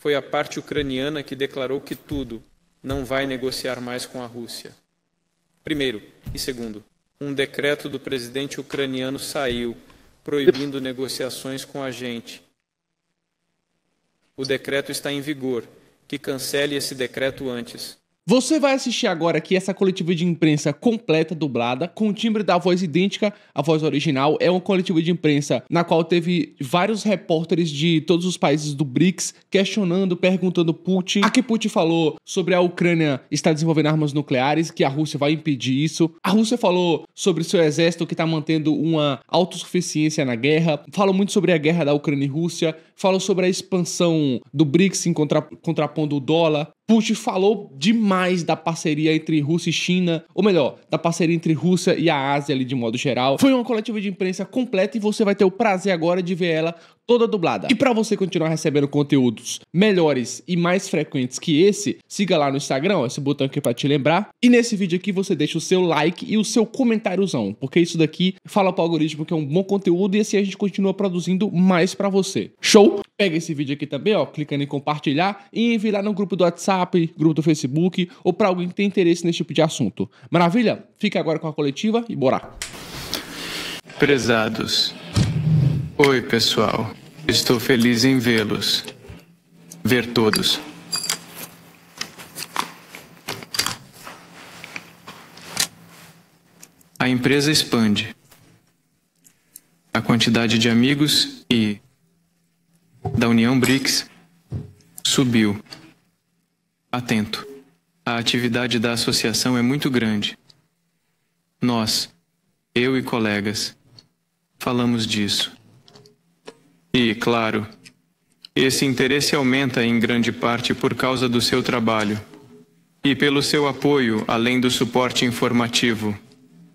foi a parte ucraniana que declarou que tudo não vai negociar mais com a Rússia. Primeiro e segundo, um decreto do presidente ucraniano saiu proibindo negociações com a gente. O decreto está em vigor. Que cancele esse decreto antes. Você vai assistir agora aqui essa coletiva de imprensa completa, dublada, com o timbre da voz idêntica à voz original. É uma coletiva de imprensa na qual teve vários repórteres de todos os países do BRICS questionando, perguntando Putin. Aqui Putin falou sobre a Ucrânia estar desenvolvendo armas nucleares, que a Rússia vai impedir isso. A Rússia falou sobre seu exército que está mantendo uma autossuficiência na guerra. Falou muito sobre a guerra da Ucrânia e Rússia. Falou sobre a expansão do BRICS em contra, contrapondo o dólar. Putin falou demais da parceria entre Rússia e China, ou melhor, da parceria entre Rússia e a Ásia ali de modo geral. Foi uma coletiva de imprensa completa e você vai ter o prazer agora de ver ela toda dublada. E para você continuar recebendo conteúdos melhores e mais frequentes que esse, siga lá no Instagram, esse botão aqui para te lembrar. E nesse vídeo aqui você deixa o seu like e o seu comentáriozão, porque isso daqui fala pro algoritmo que é um bom conteúdo e assim a gente continua produzindo mais para você. Show? Pega esse vídeo aqui também, ó, clicando em compartilhar e envie lá no grupo do WhatsApp, grupo do Facebook ou para alguém que tem interesse nesse tipo de assunto. Maravilha? Fica agora com a coletiva e bora. Prezados. Oi, pessoal. Estou feliz em vê-los. Ver todos. A empresa expande. A quantidade de amigos e da União BRICS subiu. Atento. A atividade da associação é muito grande. Nós, eu e colegas, falamos disso. E, claro, esse interesse aumenta em grande parte por causa do seu trabalho e pelo seu apoio, além do suporte informativo.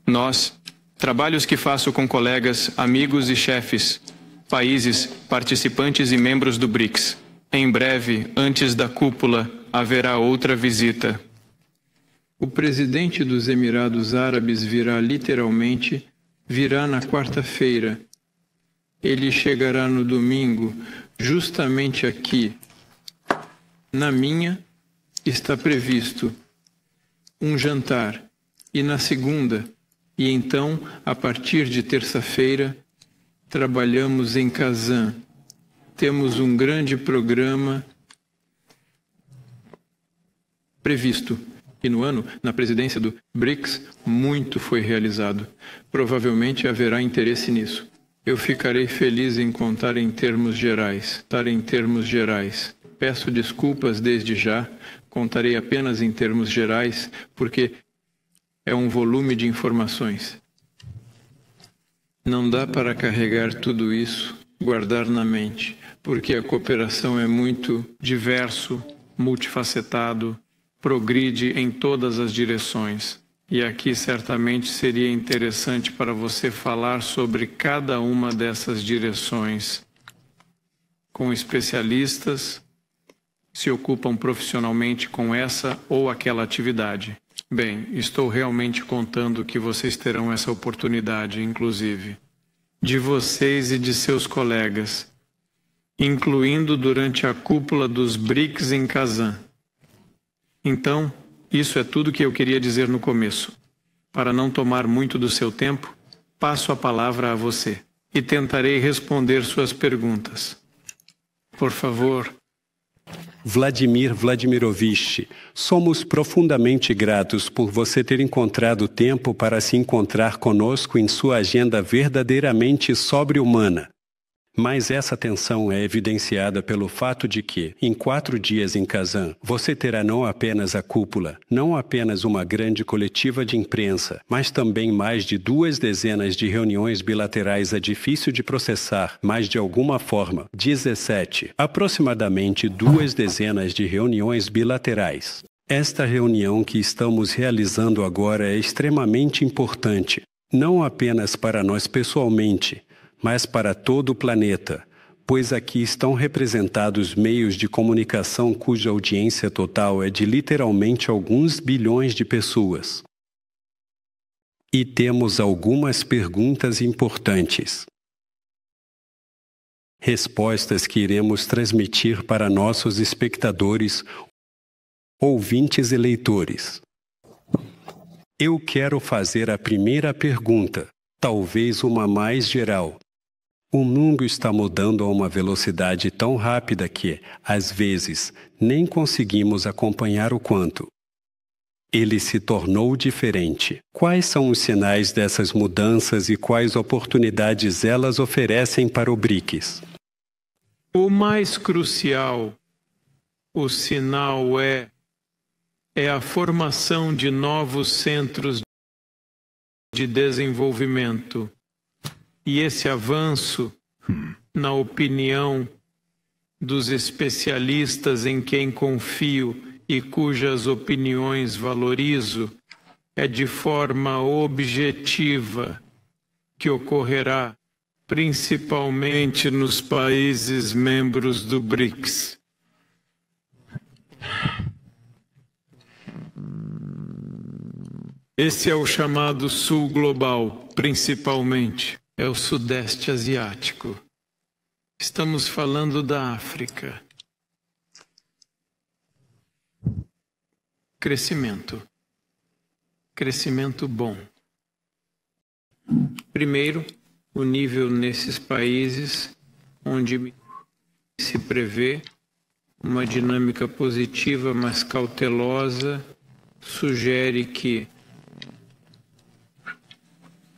Nós, trabalhos que faço com colegas, amigos e chefes, países, participantes e membros do BRICS. Em breve, antes da cúpula, haverá outra visita. O presidente dos Emirados Árabes virá literalmente, virá na quarta-feira. Ele chegará no domingo, justamente aqui. Na minha está previsto um jantar, e na segunda, e então, a partir de terça-feira, trabalhamos em Kazan. Temos um grande programa previsto. E no ano, na presidência do BRICS, muito foi realizado. Provavelmente haverá interesse nisso. Eu ficarei feliz em contar em termos gerais. Estar em termos gerais. Peço desculpas desde já. Contarei apenas em termos gerais, porque é um volume de informações. Não dá para carregar tudo isso, guardar na mente, porque a cooperação é muito diverso, multifacetado, progride em todas as direções. E aqui certamente seria interessante para você falar sobre cada uma dessas direções com especialistas se ocupam profissionalmente com essa ou aquela atividade. Bem, estou realmente contando que vocês terão essa oportunidade, inclusive, de vocês e de seus colegas, incluindo durante a cúpula dos BRICS em Kazan. Então, isso é tudo que eu queria dizer no começo. Para não tomar muito do seu tempo, passo a palavra a você e tentarei responder suas perguntas. Por favor, Vladimir Vladimirovich, somos profundamente gratos por você ter encontrado tempo para se encontrar conosco em sua agenda verdadeiramente sobre-humana. Mas essa tensão é evidenciada pelo fato de que, em quatro dias em Kazan, você terá não apenas a cúpula, não apenas uma grande coletiva de imprensa, mas também mais de duas dezenas de reuniões bilaterais a difícil de processar, mas de alguma forma, 17, aproximadamente duas dezenas de reuniões bilaterais. Esta reunião que estamos realizando agora é extremamente importante, não apenas para nós pessoalmente, mas para todo o planeta, pois aqui estão representados meios de comunicação cuja audiência total é de literalmente alguns bilhões de pessoas. E temos algumas perguntas importantes. Respostas que iremos transmitir para nossos espectadores, ouvintes e leitores. Eu quero fazer a primeira pergunta, talvez uma mais geral. O mundo está mudando a uma velocidade tão rápida que, às vezes, nem conseguimos acompanhar o quanto. Ele se tornou diferente. Quais são os sinais dessas mudanças e quais oportunidades elas oferecem para o BRICS? O mais crucial, o sinal é é a formação de novos centros de desenvolvimento e esse avanço, na opinião dos especialistas em quem confio e cujas opiniões valorizo, é de forma objetiva que ocorrerá principalmente nos países membros do BRICS. Esse é o chamado Sul Global, principalmente é o Sudeste Asiático. Estamos falando da África. Crescimento. Crescimento bom. Primeiro, o nível nesses países onde se prevê uma dinâmica positiva, mas cautelosa, sugere que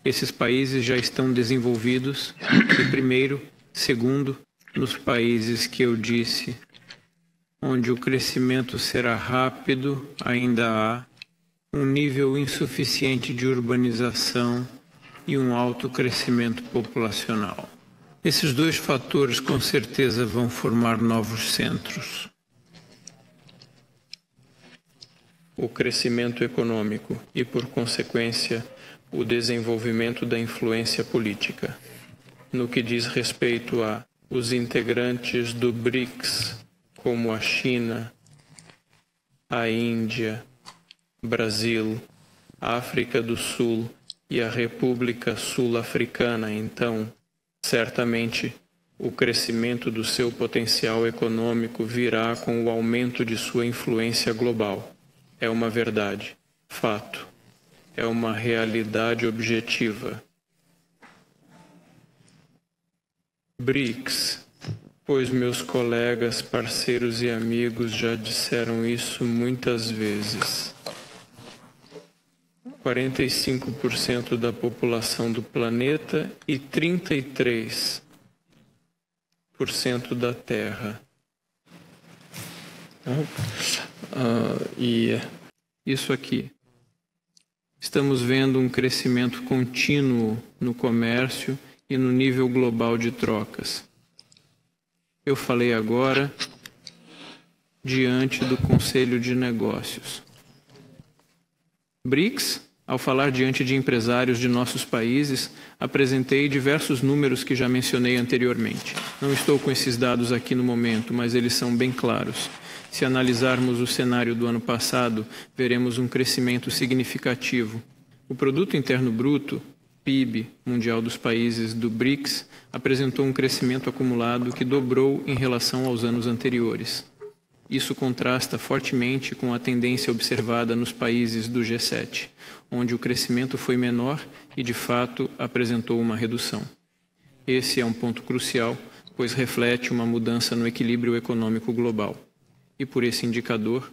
esses países já estão desenvolvidos, primeiro, segundo, nos países que eu disse, onde o crescimento será rápido, ainda há um nível insuficiente de urbanização e um alto crescimento populacional. Esses dois fatores com certeza vão formar novos centros. O crescimento econômico e, por consequência, o desenvolvimento da influência política. No que diz respeito a os integrantes do BRICS, como a China, a Índia, Brasil, África do Sul e a República Sul-Africana, então, certamente o crescimento do seu potencial econômico virá com o aumento de sua influência global. É uma verdade, fato é uma realidade objetiva. BRICS, pois meus colegas, parceiros e amigos já disseram isso muitas vezes. 45% da população do planeta e 33% da Terra. Uh, e isso aqui Estamos vendo um crescimento contínuo no comércio e no nível global de trocas. Eu falei agora diante do Conselho de Negócios. BRICS, ao falar diante de empresários de nossos países, apresentei diversos números que já mencionei anteriormente. Não estou com esses dados aqui no momento, mas eles são bem claros. Se analisarmos o cenário do ano passado, veremos um crescimento significativo. O produto interno bruto, PIB mundial dos países do BRICS, apresentou um crescimento acumulado que dobrou em relação aos anos anteriores. Isso contrasta fortemente com a tendência observada nos países do G7, onde o crescimento foi menor e, de fato, apresentou uma redução. Esse é um ponto crucial, pois reflete uma mudança no equilíbrio econômico global e por esse indicador,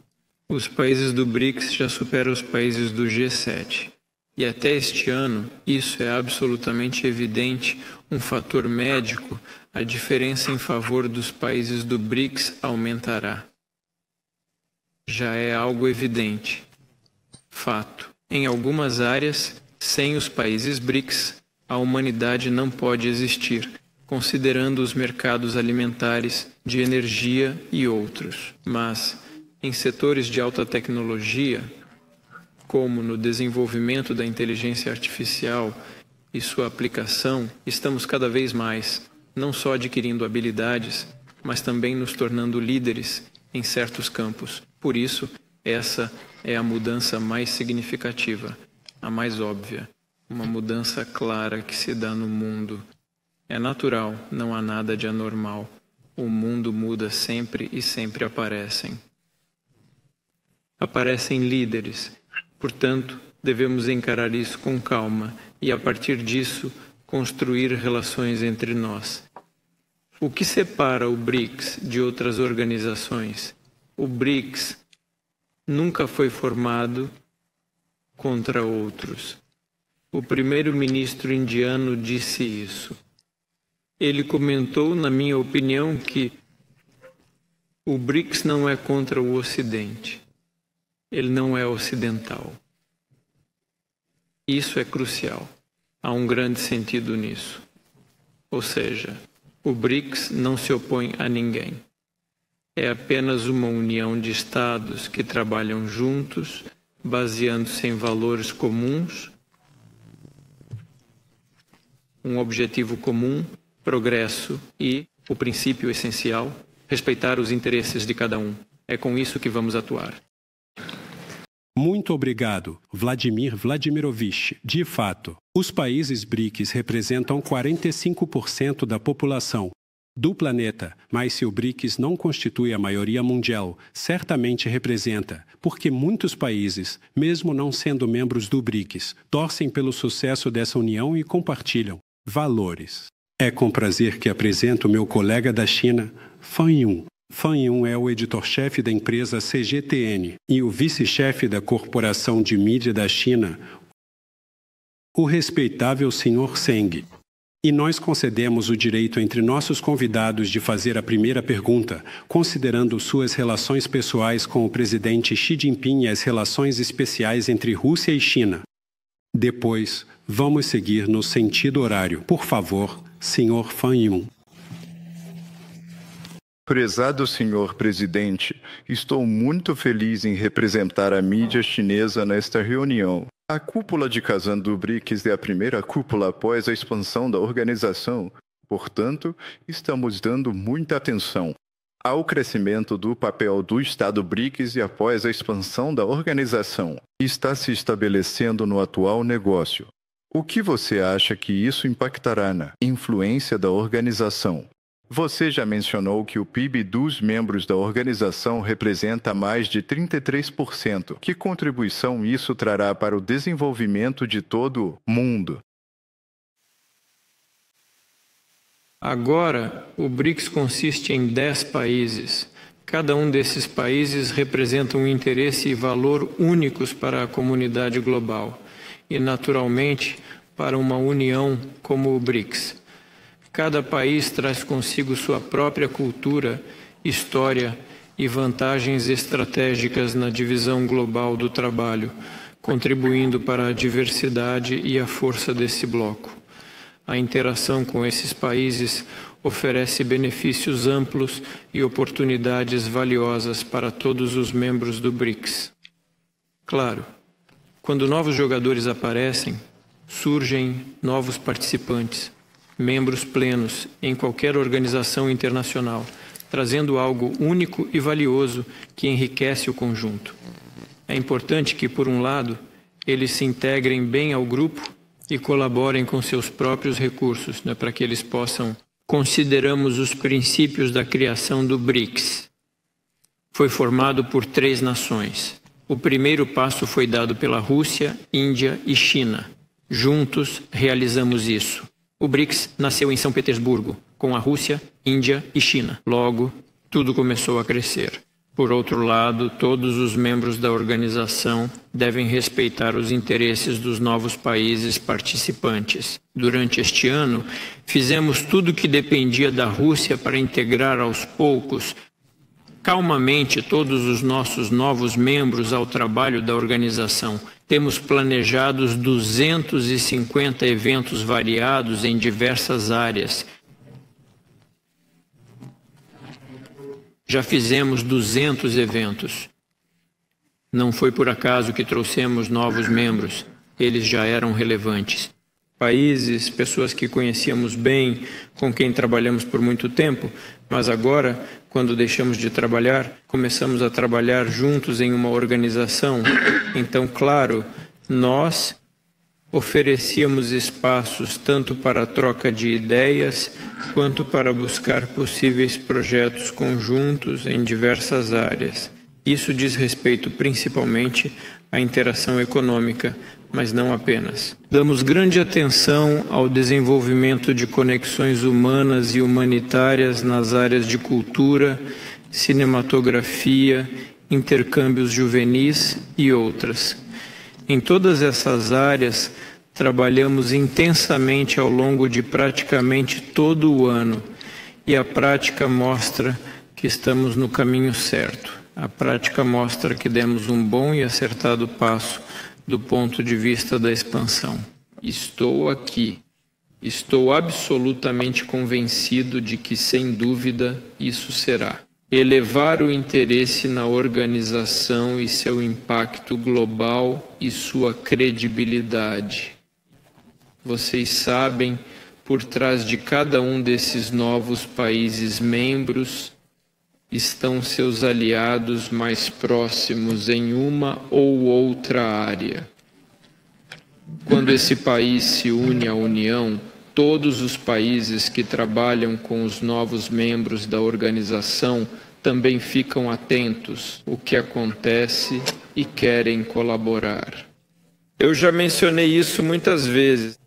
os países do BRICS já superam os países do G7. E até este ano, isso é absolutamente evidente, um fator médico, a diferença em favor dos países do BRICS aumentará. Já é algo evidente. Fato. Em algumas áreas, sem os países BRICS, a humanidade não pode existir, considerando os mercados alimentares, de energia e outros. Mas, em setores de alta tecnologia, como no desenvolvimento da inteligência artificial e sua aplicação, estamos cada vez mais não só adquirindo habilidades, mas também nos tornando líderes em certos campos. Por isso, essa é a mudança mais significativa, a mais óbvia, uma mudança clara que se dá no mundo É natural, não há nada de anormal. O mundo muda sempre e sempre aparecem. Aparecem líderes, portanto, devemos encarar isso com calma e, a partir disso, construir relações entre nós. O que separa o BRICS de outras organizações? O BRICS nunca foi formado contra outros. O primeiro-ministro indiano disse isso. Ele comentou, na minha opinião, que o BRICS não é contra o Ocidente. Ele não é ocidental. Isso é crucial. Há um grande sentido nisso. Ou seja, o BRICS não se opõe a ninguém. É apenas uma união de estados que trabalham juntos, baseando-se em valores comuns, um objetivo comum, progresso e, o princípio essencial, respeitar os interesses de cada um. É com isso que vamos atuar. Muito obrigado, Vladimir Vladimirovich. De fato, os países BRICS representam 45% da população do planeta, mas se o BRICS não constitui a maioria mundial, certamente representa, porque muitos países, mesmo não sendo membros do BRICS, torcem pelo sucesso dessa união e compartilham valores. É com prazer que apresento meu colega da China, Fan Yun. Fan Yun é o editor-chefe da empresa CGTN e o vice-chefe da Corporação de Mídia da China, o respeitável Sr. Seng. E nós concedemos o direito entre nossos convidados de fazer a primeira pergunta, considerando suas relações pessoais com o presidente Xi Jinping e as relações especiais entre Rússia e China. Depois, vamos seguir no sentido horário. Por favor, Sr. Fan Yun. Prezado senhor presidente, estou muito feliz em representar a mídia chinesa nesta reunião. A cúpula de Kazan do BRICS é a primeira cúpula após a expansão da organização. Portanto, estamos dando muita atenção ao crescimento do papel do Estado BRICS e após a expansão da organização. Está se estabelecendo no atual negócio. O que você acha que isso impactará na influência da organização? Você já mencionou que o PIB dos membros da organização representa mais de 33%. Que contribuição isso trará para o desenvolvimento de todo o mundo? Agora, o BRICS consiste em 10 países. Cada um desses países representa um interesse e valor únicos para a comunidade global e, naturalmente, para uma união como o BRICS. Cada país traz consigo sua própria cultura, história e vantagens estratégicas na divisão global do trabalho, contribuindo para a diversidade e a força desse bloco. A interação com esses países oferece benefícios amplos e oportunidades valiosas para todos os membros do BRICS. Claro, quando novos jogadores aparecem, surgem novos participantes membros plenos em qualquer organização internacional, trazendo algo único e valioso que enriquece o conjunto. É importante que, por um lado, eles se integrem bem ao grupo e colaborem com seus próprios recursos, né, para que eles possam. Consideramos os princípios da criação do BRICS. Foi formado por três nações. O primeiro passo foi dado pela Rússia, Índia e China. Juntos realizamos isso. O BRICS nasceu em São Petersburgo, com a Rússia, Índia e China. Logo, tudo começou a crescer. Por outro lado, todos os membros da organização devem respeitar os interesses dos novos países participantes. Durante este ano, fizemos tudo o que dependia da Rússia para integrar aos poucos, calmamente, todos os nossos novos membros ao trabalho da organização temos planejados 250 eventos variados em diversas áreas. Já fizemos 200 eventos. Não foi por acaso que trouxemos novos membros, eles já eram relevantes. Países, pessoas que conhecíamos bem, com quem trabalhamos por muito tempo, mas agora quando deixamos de trabalhar, começamos a trabalhar juntos em uma organização. Então, claro, nós oferecíamos espaços tanto para a troca de ideias quanto para buscar possíveis projetos conjuntos em diversas áreas. Isso diz respeito principalmente à interação econômica, mas não apenas. Damos grande atenção ao desenvolvimento de conexões humanas e humanitárias nas áreas de cultura, cinematografia, intercâmbios juvenis e outras. Em todas essas áreas, trabalhamos intensamente ao longo de praticamente todo o ano e a prática mostra que estamos no caminho certo. A prática mostra que demos um bom e acertado passo do ponto de vista da expansão. Estou aqui. Estou absolutamente convencido de que, sem dúvida, isso será elevar o interesse na organização e seu impacto global e sua credibilidade. Vocês sabem, por trás de cada um desses novos países membros estão seus aliados mais próximos em uma ou outra área. Quando esse país se une à União, todos os países que trabalham com os novos membros da organização também ficam atentos o que acontece e querem colaborar. Eu já mencionei isso muitas vezes,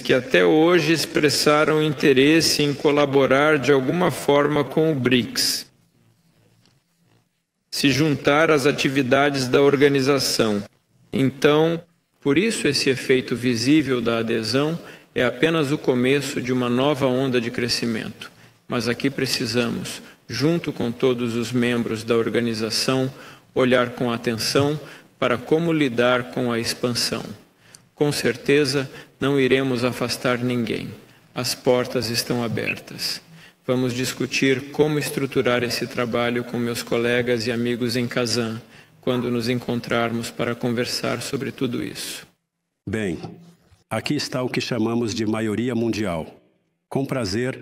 que até hoje expressaram interesse em colaborar de alguma forma com o BRICS, se juntar às atividades da organização. Então, por isso esse efeito visível da adesão é apenas o começo de uma nova onda de crescimento. Mas aqui precisamos junto com todos os membros da organização, olhar com atenção para como lidar com a expansão. Com certeza, não iremos afastar ninguém. As portas estão abertas. Vamos discutir como estruturar esse trabalho com meus colegas e amigos em Kazan, quando nos encontrarmos para conversar sobre tudo isso. Bem, aqui está o que chamamos de maioria mundial. Com prazer,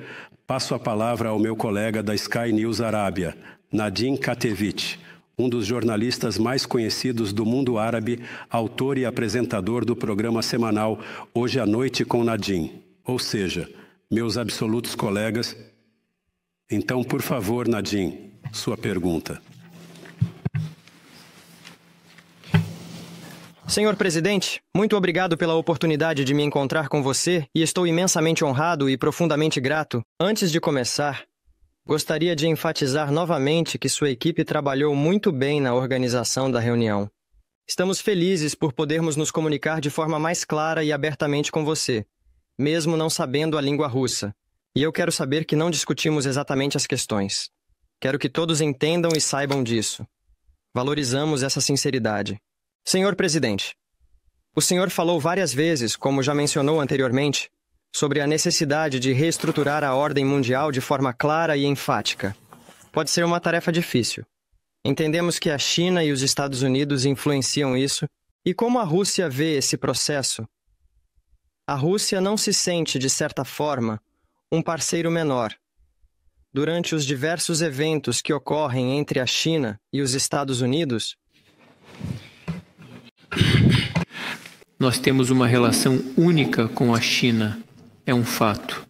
Passo a palavra ao meu colega da Sky News Arábia, Nadim Katevich, um dos jornalistas mais conhecidos do mundo árabe, autor e apresentador do programa semanal Hoje à Noite com Nadim. Ou seja, meus absolutos colegas. Então, por favor, Nadim, sua pergunta. Senhor presidente, muito obrigado pela oportunidade de me encontrar com você e estou imensamente honrado e profundamente grato. Antes de começar, gostaria de enfatizar novamente que sua equipe trabalhou muito bem na organização da reunião. Estamos felizes por podermos nos comunicar de forma mais clara e abertamente com você, mesmo não sabendo a língua russa. E eu quero saber que não discutimos exatamente as questões. Quero que todos entendam e saibam disso. Valorizamos essa sinceridade. Senhor presidente, o senhor falou várias vezes, como já mencionou anteriormente, sobre a necessidade de reestruturar a ordem mundial de forma clara e enfática. Pode ser uma tarefa difícil. Entendemos que a China e os Estados Unidos influenciam isso, e como a Rússia vê esse processo? A Rússia não se sente, de certa forma, um parceiro menor. Durante os diversos eventos que ocorrem entre a China e os Estados Unidos, nós temos uma relação única com a China, é um fato.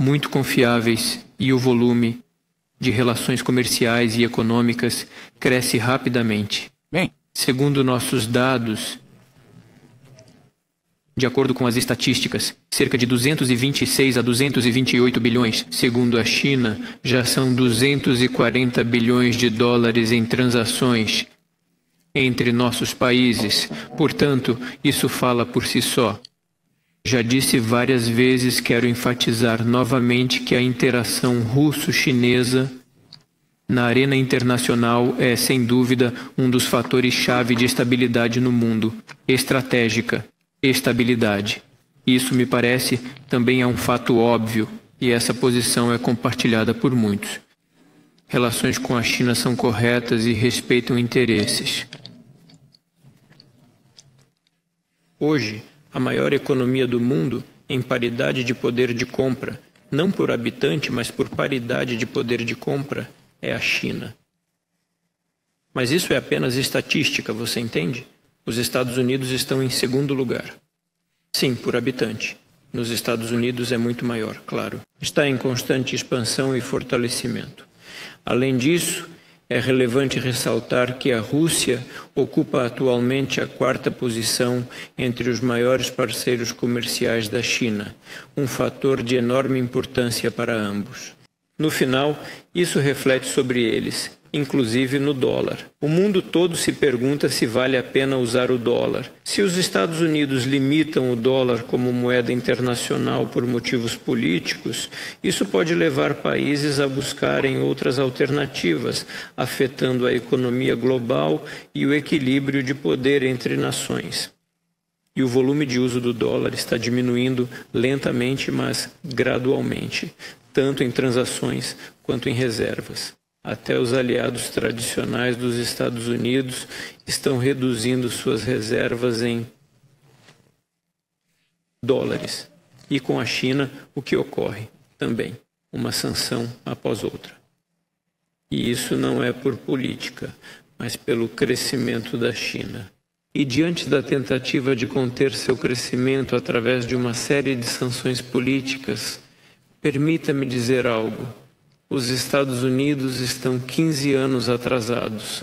Muito confiáveis e o volume de relações comerciais e econômicas cresce rapidamente. Bem, segundo nossos dados, de acordo com as estatísticas, cerca de 226 a 228 bilhões. Segundo a China, já são 240 bilhões de dólares em transações entre nossos países. Portanto, isso fala por si só. Já disse várias vezes, quero enfatizar novamente que a interação russo-chinesa na arena internacional é, sem dúvida, um dos fatores-chave de estabilidade no mundo. Estratégica, estabilidade. Isso, me parece, também é um fato óbvio e essa posição é compartilhada por muitos. Relações com a China são corretas e respeitam interesses. Hoje, a maior economia do mundo, em paridade de poder de compra, não por habitante, mas por paridade de poder de compra, é a China. Mas isso é apenas estatística, você entende? Os Estados Unidos estão em segundo lugar. Sim, por habitante. Nos Estados Unidos é muito maior, claro. Está em constante expansão e fortalecimento. Além disso, é relevante ressaltar que a Rússia ocupa atualmente a quarta posição entre os maiores parceiros comerciais da China, um fator de enorme importância para ambos. No final, isso reflete sobre eles, inclusive no dólar. O mundo todo se pergunta se vale a pena usar o dólar. Se os Estados Unidos limitam o dólar como moeda internacional por motivos políticos, isso pode levar países a buscarem outras alternativas, afetando a economia global e o equilíbrio de poder entre nações. E o volume de uso do dólar está diminuindo lentamente, mas gradualmente, tanto em transações quanto em reservas. Até os aliados tradicionais dos Estados Unidos estão reduzindo suas reservas em dólares. E com a China, o que ocorre? Também uma sanção após outra. E isso não é por política, mas pelo crescimento da China. E diante da tentativa de conter seu crescimento através de uma série de sanções políticas, permita-me dizer algo os Estados Unidos estão 15 anos atrasados.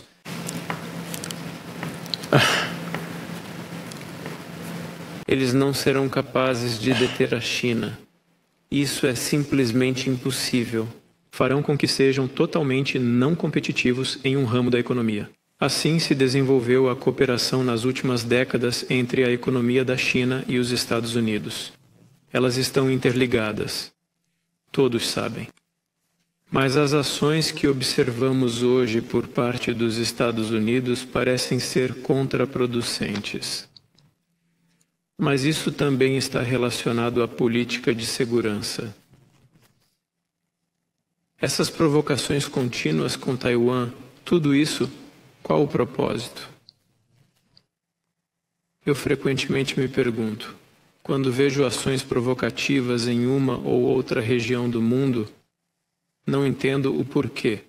Eles não serão capazes de deter a China. Isso é simplesmente impossível. Farão com que sejam totalmente não competitivos em um ramo da economia. Assim se desenvolveu a cooperação nas últimas décadas entre a economia da China e os Estados Unidos. Elas estão interligadas. Todos sabem. Mas as ações que observamos hoje por parte dos Estados Unidos parecem ser contraproducentes. Mas isso também está relacionado à política de segurança. Essas provocações contínuas com Taiwan, tudo isso, qual o propósito? Eu frequentemente me pergunto, quando vejo ações provocativas em uma ou outra região do mundo, não entendo o porquê.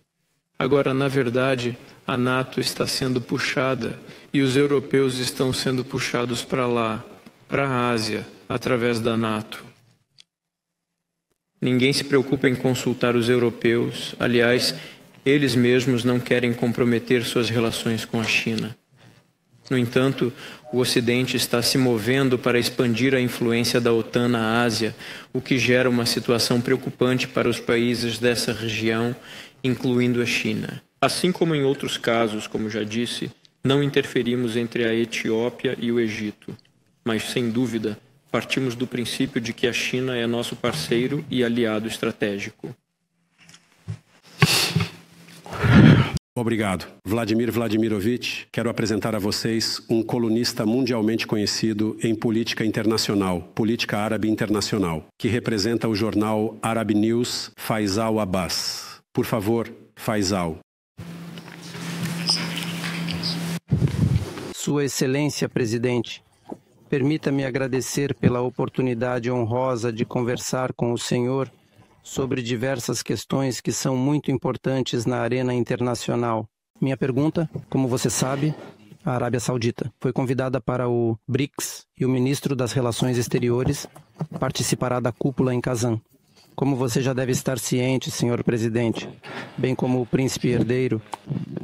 Agora, na verdade, a NATO está sendo puxada e os europeus estão sendo puxados para lá, para a Ásia, através da NATO. Ninguém se preocupa em consultar os europeus, aliás, eles mesmos não querem comprometer suas relações com a China. No entanto, o Ocidente está se movendo para expandir a influência da OTAN na Ásia, o que gera uma situação preocupante para os países dessa região, incluindo a China. Assim como em outros casos, como já disse, não interferimos entre a Etiópia e o Egito, mas sem dúvida partimos do princípio de que a China é nosso parceiro e aliado estratégico. Obrigado. Vladimir Vladimirovich, quero apresentar a vocês um colunista mundialmente conhecido em política internacional, política árabe internacional, que representa o jornal Arab News, Faisal Abbas. Por favor, Faisal. Sua Excelência, Presidente, permita-me agradecer pela oportunidade honrosa de conversar com o senhor sobre diversas questões que são muito importantes na arena internacional. Minha pergunta, como você sabe, a Arábia Saudita foi convidada para o BRICS e o ministro das Relações Exteriores participará da cúpula em Kazan. Como você já deve estar ciente, senhor presidente, bem como o príncipe herdeiro,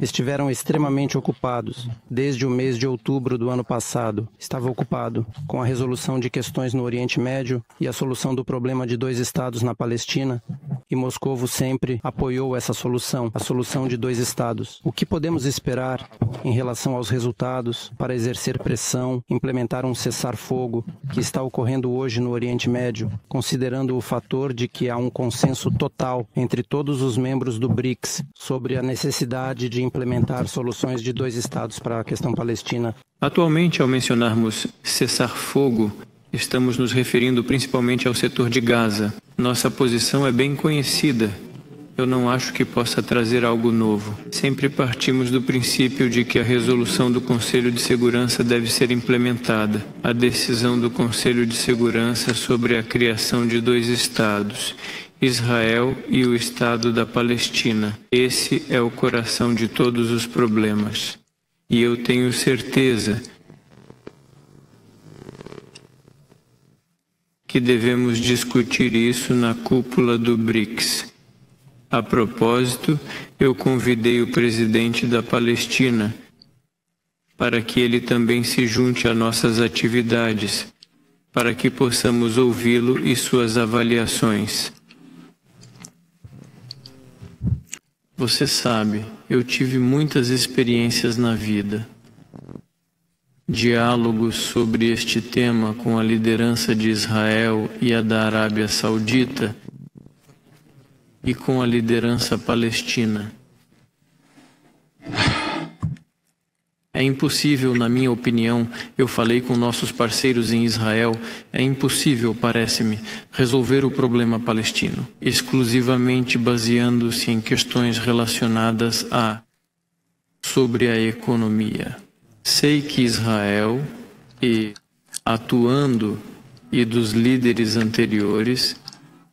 estiveram extremamente ocupados desde o mês de outubro do ano passado. Estava ocupado com a resolução de questões no Oriente Médio e a solução do problema de dois estados na Palestina, e Moscovo sempre apoiou essa solução, a solução de dois estados. O que podemos esperar em relação aos resultados para exercer pressão, implementar um cessar-fogo que está ocorrendo hoje no Oriente Médio, considerando o fator de que há um consenso total entre todos os membros do BRICS sobre a necessidade de implementar soluções de dois estados para a questão palestina. Atualmente, ao mencionarmos cessar-fogo, estamos nos referindo principalmente ao setor de Gaza. Nossa posição é bem conhecida eu não acho que possa trazer algo novo. Sempre partimos do princípio de que a resolução do Conselho de Segurança deve ser implementada. A decisão do Conselho de Segurança sobre a criação de dois Estados, Israel e o Estado da Palestina. Esse é o coração de todos os problemas. E eu tenho certeza que devemos discutir isso na cúpula do BRICS a propósito, eu convidei o presidente da Palestina para que ele também se junte a nossas atividades, para que possamos ouvi-lo e suas avaliações. Você sabe, eu tive muitas experiências na vida. Diálogos sobre este tema com a liderança de Israel e a da Arábia Saudita e com a liderança palestina. É impossível, na minha opinião, eu falei com nossos parceiros em Israel, é impossível, parece-me, resolver o problema palestino, exclusivamente baseando-se em questões relacionadas a sobre a economia. Sei que Israel e atuando e dos líderes anteriores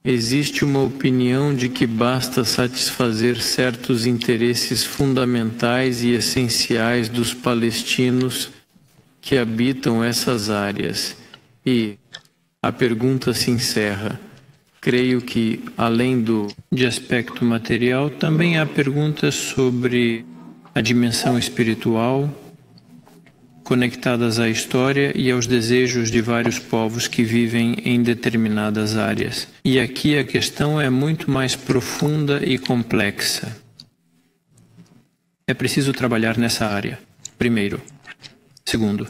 Existe uma opinião de que basta satisfazer certos interesses fundamentais e essenciais dos palestinos que habitam essas áreas. E a pergunta se encerra. Creio que, além do de aspecto material, também há perguntas sobre a dimensão espiritual, conectadas à história e aos desejos de vários povos que vivem em determinadas áreas. E aqui a questão é muito mais profunda e complexa. É preciso trabalhar nessa área, primeiro. Segundo,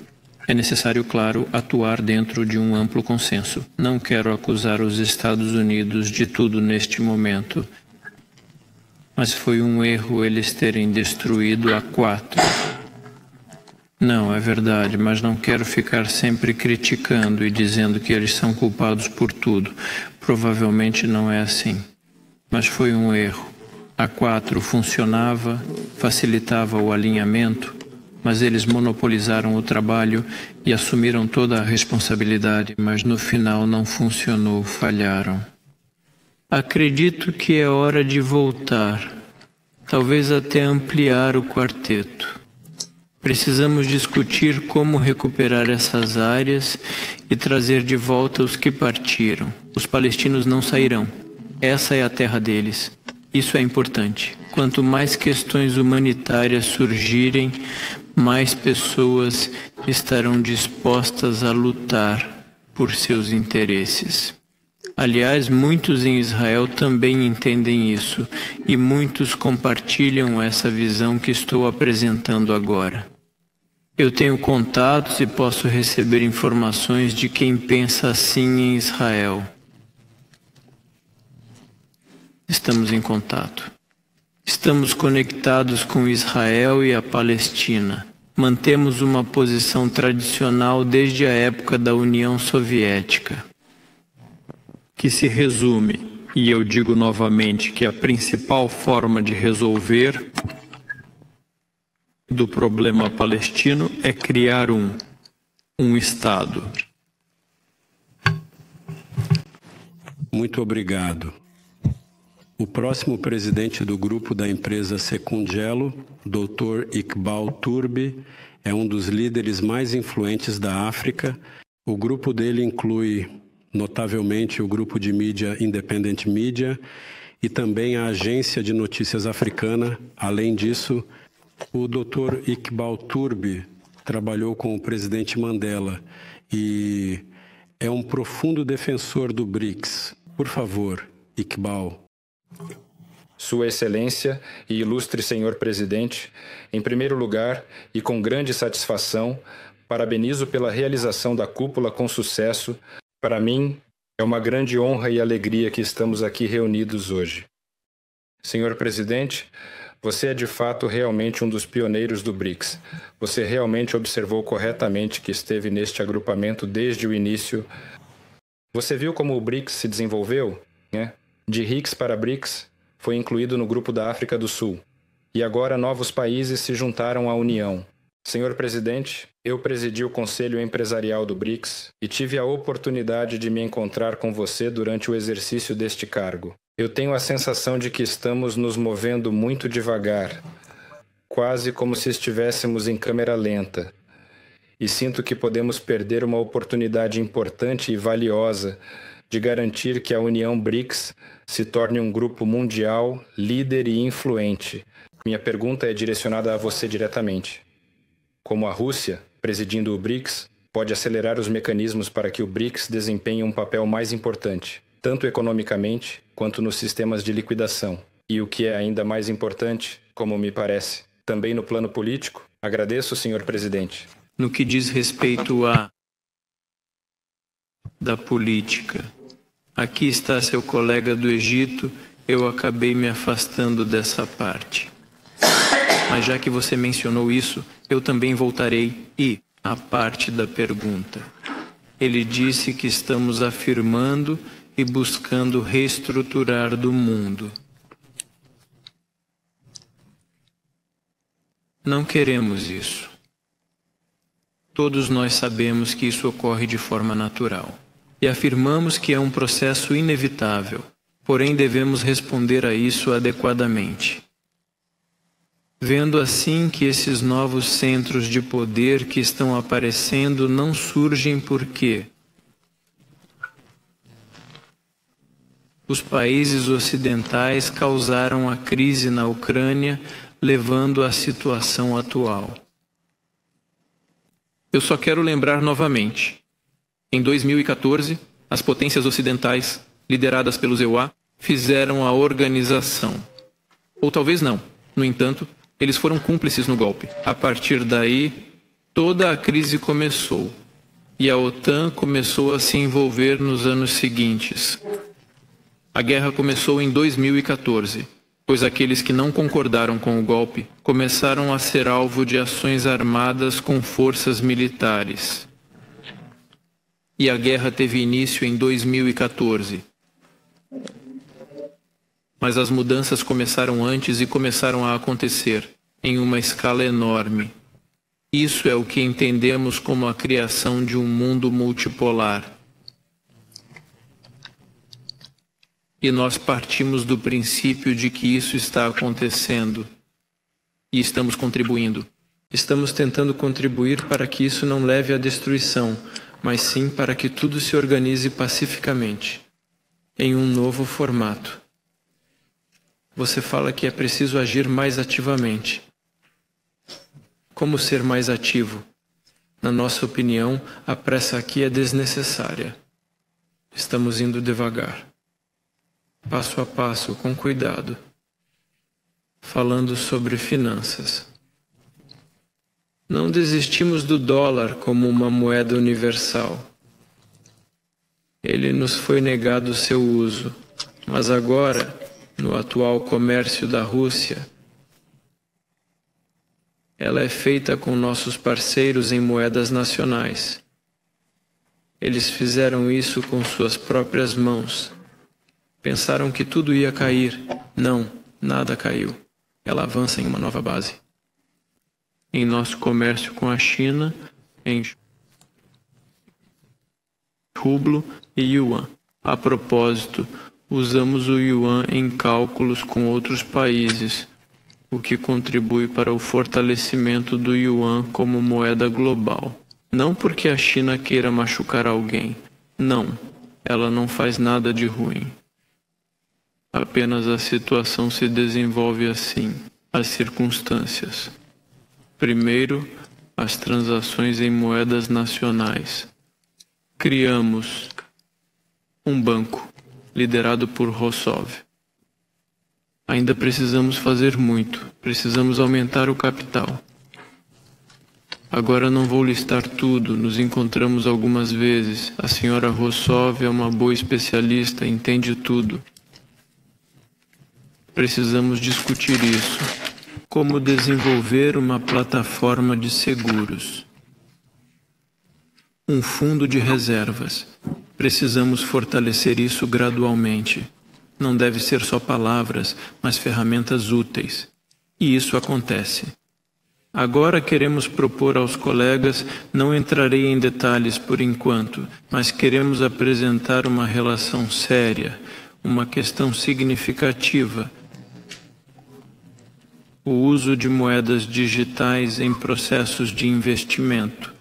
é necessário, claro, atuar dentro de um amplo consenso. Não quero acusar os Estados Unidos de tudo neste momento, mas foi um erro eles terem destruído a quatro não, é verdade, mas não quero ficar sempre criticando e dizendo que eles são culpados por tudo. Provavelmente não é assim. Mas foi um erro. A 4 funcionava, facilitava o alinhamento, mas eles monopolizaram o trabalho e assumiram toda a responsabilidade, mas no final não funcionou, falharam. Acredito que é hora de voltar, talvez até ampliar o quarteto. Precisamos discutir como recuperar essas áreas e trazer de volta os que partiram. Os palestinos não sairão. Essa é a terra deles. Isso é importante. Quanto mais questões humanitárias surgirem, mais pessoas estarão dispostas a lutar por seus interesses. Aliás, muitos em Israel também entendem isso e muitos compartilham essa visão que estou apresentando agora. Eu tenho contatos e posso receber informações de quem pensa assim em Israel. Estamos em contato. Estamos conectados com Israel e a Palestina. Mantemos uma posição tradicional desde a época da União Soviética, que se resume, e eu digo novamente que a principal forma de resolver do problema palestino é criar um, um Estado. Muito obrigado. O próximo presidente do grupo da empresa Secungelo, Dr. Iqbal Turbi, é um dos líderes mais influentes da África. O grupo dele inclui, notavelmente, o grupo de mídia Independent Media e também a agência de notícias africana. Além disso, o Dr. Iqbal Turbi trabalhou com o presidente Mandela e é um profundo defensor do BRICS. Por favor, Iqbal. Sua Excelência e ilustre senhor presidente, em primeiro lugar e com grande satisfação, parabenizo pela realização da cúpula com sucesso. Para mim, é uma grande honra e alegria que estamos aqui reunidos hoje. Senhor presidente, você é de fato realmente um dos pioneiros do BRICS. Você realmente observou corretamente que esteve neste agrupamento desde o início. Você viu como o BRICS se desenvolveu? Né? De RICS para BRICS, foi incluído no grupo da África do Sul. E agora novos países se juntaram à União. Senhor presidente, eu presidi o Conselho Empresarial do BRICS e tive a oportunidade de me encontrar com você durante o exercício deste cargo. Eu tenho a sensação de que estamos nos movendo muito devagar, quase como se estivéssemos em câmera lenta. e sinto que podemos perder uma oportunidade importante e valiosa de garantir que a União BRICS se torne um grupo mundial líder e influente. Minha pergunta é direcionada a você diretamente. Como a Rússia, presidindo o BRICS, pode acelerar os mecanismos para que o BRICS desempenhe um papel mais importante, tanto economicamente quanto nos sistemas de liquidação? E o que é ainda mais importante, como me parece, também no plano político? Agradeço, senhor presidente. No que diz respeito a da política, aqui está seu colega do Egito, eu acabei me afastando dessa parte. Mas já que você mencionou isso, eu também voltarei e a parte da pergunta. Ele disse que estamos afirmando e buscando reestruturar do mundo. Não queremos isso. Todos nós sabemos que isso ocorre de forma natural e afirmamos que é um processo inevitável, porém devemos responder a isso adequadamente. Vendo assim que esses novos centros de poder que estão aparecendo não surgem porque os países ocidentais causaram a crise na Ucrânia, levando à situação atual. Eu só quero lembrar novamente. Em 2014, as potências ocidentais, lideradas pelos EUA, fizeram a organização. Ou talvez não. No entanto, eles foram cúmplices no golpe. A partir daí, toda a crise começou. E a OTAN começou a se envolver nos anos seguintes. A guerra começou em 2014, pois aqueles que não concordaram com o golpe começaram a ser alvo de ações armadas com forças militares. E a guerra teve início em 2014. Mas as mudanças começaram antes e começaram a acontecer em uma escala enorme. Isso é o que entendemos como a criação de um mundo multipolar E nós partimos do princípio de que isso está acontecendo e estamos contribuindo. Estamos tentando contribuir para que isso não leve à destruição, mas sim para que tudo se organize pacificamente, em um novo formato. Você fala que é preciso agir mais ativamente. Como ser mais ativo? Na nossa opinião, a pressa aqui é desnecessária. Estamos indo devagar passo a passo, com cuidado, falando sobre finanças. Não desistimos do dólar como uma moeda universal. Ele nos foi negado seu uso, mas agora, no atual comércio da Rússia, ela é feita com nossos parceiros em moedas nacionais. Eles fizeram isso com suas próprias mãos Pensaram que tudo ia cair. Não, nada caiu. Ela avança em uma nova base. Em nosso comércio com a China, em rublo e yuan. A propósito, usamos o yuan em cálculos com outros países, o que contribui para o fortalecimento do yuan como moeda global. Não porque a China queira machucar alguém. Não, ela não faz nada de ruim. Apenas a situação se desenvolve assim, as circunstâncias. Primeiro, as transações em moedas nacionais. Criamos um banco liderado por Rossov. Ainda precisamos fazer muito, precisamos aumentar o capital. Agora não vou listar tudo, nos encontramos algumas vezes. A senhora Rossov é uma boa especialista, entende tudo. Precisamos discutir isso. Como desenvolver uma plataforma de seguros. Um fundo de reservas. Precisamos fortalecer isso gradualmente. Não deve ser só palavras, mas ferramentas úteis. E isso acontece. Agora queremos propor aos colegas, não entrarei em detalhes por enquanto, mas queremos apresentar uma relação séria, uma questão significativa o uso de moedas digitais em processos de investimento.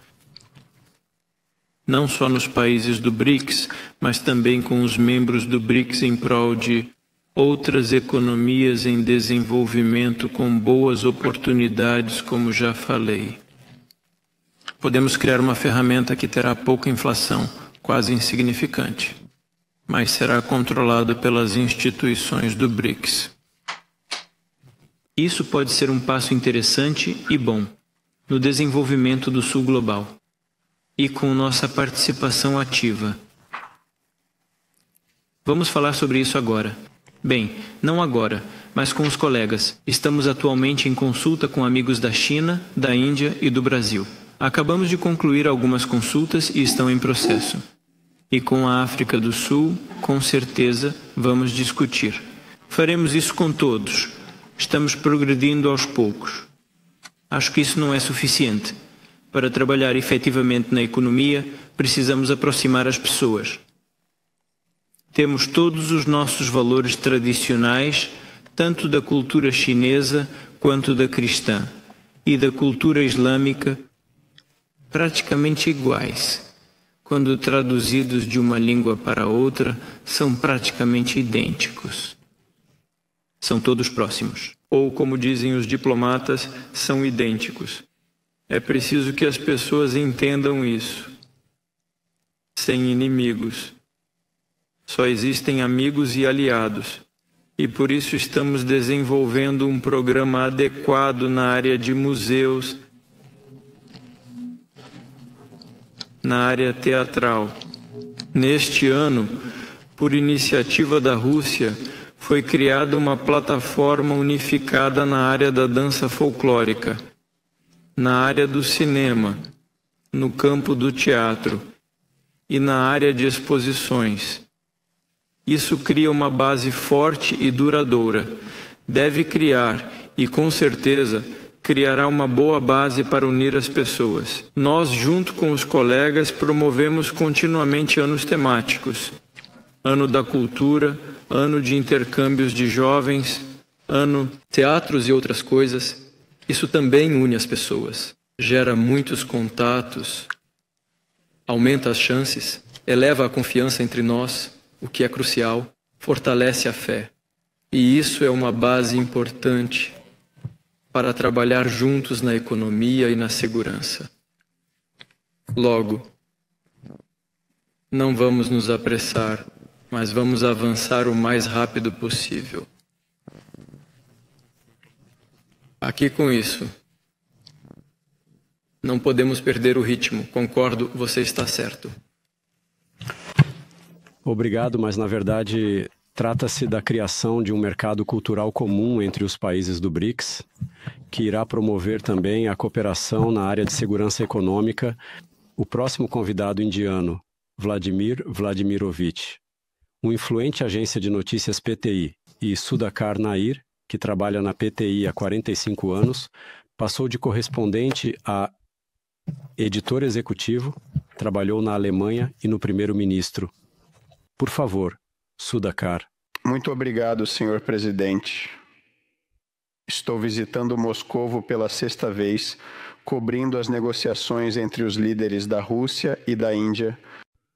não só nos países do BRICS, mas também com os membros do BRICS em prol de outras economias em desenvolvimento com boas oportunidades, como já falei. Podemos criar uma ferramenta que terá pouca inflação, quase insignificante, mas será controlada pelas instituições do BRICS. Isso pode ser um passo interessante e bom no desenvolvimento do Sul Global e com nossa participação ativa. Vamos falar sobre isso agora. Bem, não agora, mas com os colegas. Estamos atualmente em consulta com amigos da China, da Índia e do Brasil. Acabamos de concluir algumas consultas e estão em processo. E com a África do Sul, com certeza, vamos discutir. Faremos isso com todos. Estamos progredindo aos poucos. Acho que isso não é suficiente. Para trabalhar efetivamente na economia, precisamos aproximar as pessoas. Temos todos os nossos valores tradicionais, tanto da cultura chinesa quanto da cristã, e da cultura islâmica, praticamente iguais. Quando traduzidos de uma língua para outra, são praticamente idênticos. São todos próximos. Ou, como dizem os diplomatas, são idênticos. É preciso que as pessoas entendam isso. Sem inimigos só existem amigos e aliados. E por isso estamos desenvolvendo um programa adequado na área de museus, na área teatral. Neste ano, por iniciativa da Rússia, foi criada uma plataforma unificada na área da dança folclórica, na área do cinema, no campo do teatro e na área de exposições. Isso cria uma base forte e duradoura. Deve criar, e com certeza criará uma boa base para unir as pessoas. Nós, junto com os colegas, promovemos continuamente anos temáticos: Ano da Cultura, Ano de Intercâmbios de Jovens, Ano Teatros e outras coisas. Isso também une as pessoas, gera muitos contatos, aumenta as chances, eleva a confiança entre nós o que é crucial, fortalece a fé. E isso é uma base importante para trabalhar juntos na economia e na segurança. Logo, não vamos nos apressar, mas vamos avançar o mais rápido possível. Aqui com isso, não podemos perder o ritmo, concordo, você está certo. Obrigado, mas na verdade trata-se da criação de um mercado cultural comum entre os países do BRICS, que irá promover também a cooperação na área de segurança econômica. O próximo convidado indiano, Vladimir Vladimirovich, uma influente agência de notícias PTI, e Sudhakar Nair, que trabalha na PTI há 45 anos, passou de correspondente a editor executivo, trabalhou na Alemanha e no primeiro-ministro por favor, Sudakar. Muito obrigado, senhor presidente. Estou visitando Moscovo pela sexta vez, cobrindo as negociações entre os líderes da Rússia e da Índia.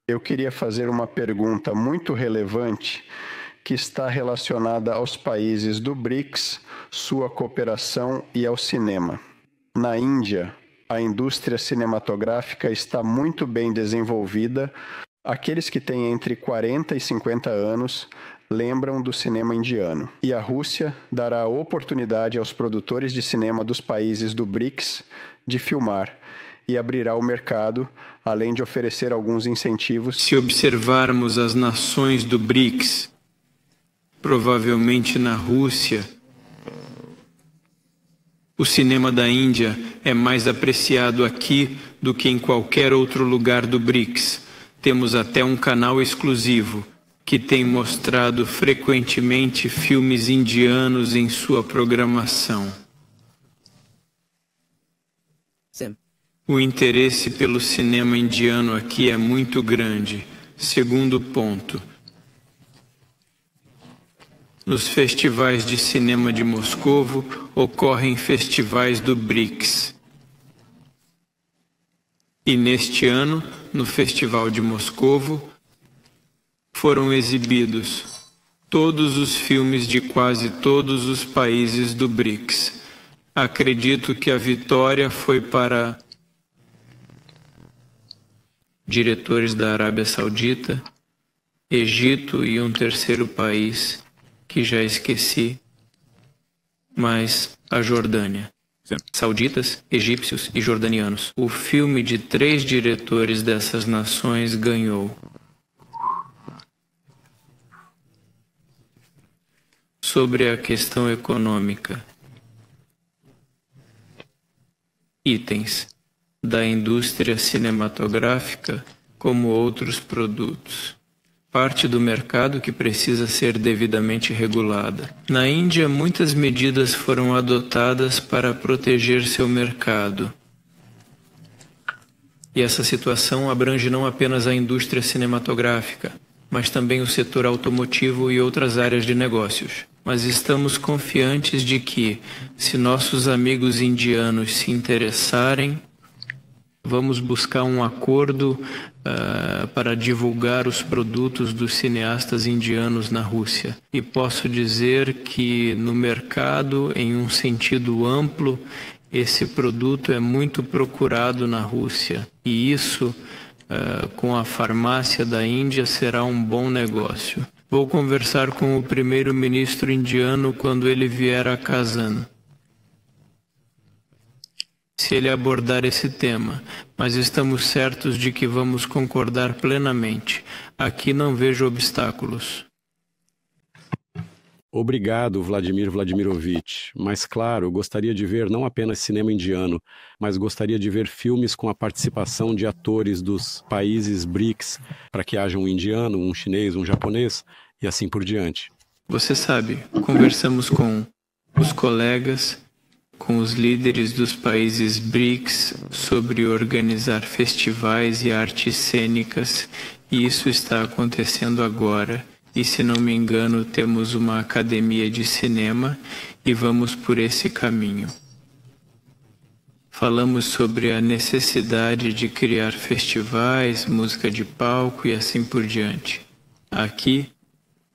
Eu queria fazer uma pergunta muito relevante que está relacionada aos países do BRICS, sua cooperação e ao cinema. Na Índia, a indústria cinematográfica está muito bem desenvolvida, Aqueles que têm entre 40 e 50 anos lembram do cinema indiano. E a Rússia dará oportunidade aos produtores de cinema dos países do BRICS de filmar e abrirá o mercado, além de oferecer alguns incentivos. Se observarmos as nações do BRICS, provavelmente na Rússia, o cinema da Índia é mais apreciado aqui do que em qualquer outro lugar do BRICS temos até um canal exclusivo que tem mostrado frequentemente filmes indianos em sua programação. O interesse pelo cinema indiano aqui é muito grande. Segundo ponto. Nos festivais de cinema de Moscovo ocorrem festivais do BRICS. E neste ano, no Festival de Moscovo, foram exibidos todos os filmes de quase todos os países do BRICS. Acredito que a vitória foi para diretores da Arábia Saudita, Egito e um terceiro país que já esqueci, mas a Jordânia. Sauditas, egípcios e jordanianos. O filme de três diretores dessas nações ganhou. Sobre a questão econômica. Itens da indústria cinematográfica como outros produtos parte do mercado que precisa ser devidamente regulada. Na Índia, muitas medidas foram adotadas para proteger seu mercado. E essa situação abrange não apenas a indústria cinematográfica, mas também o setor automotivo e outras áreas de negócios. Mas estamos confiantes de que, se nossos amigos indianos se interessarem, vamos buscar um acordo uh, para divulgar os produtos dos cineastas indianos na Rússia. E posso dizer que no mercado, em um sentido amplo, esse produto é muito procurado na Rússia. E isso, uh, com a farmácia da Índia, será um bom negócio. Vou conversar com o primeiro-ministro indiano quando ele vier a Kazan se ele abordar esse tema, mas estamos certos de que vamos concordar plenamente. Aqui não vejo obstáculos. Obrigado, Vladimir Vladimirovich. Mas, claro, gostaria de ver não apenas cinema indiano, mas gostaria de ver filmes com a participação de atores dos países BRICS, para que haja um indiano, um chinês, um japonês e assim por diante. Você sabe, conversamos com os colegas com os líderes dos países BRICS sobre organizar festivais e artes cênicas, e isso está acontecendo agora. E se não me engano, temos uma academia de cinema e vamos por esse caminho. Falamos sobre a necessidade de criar festivais, música de palco e assim por diante. Aqui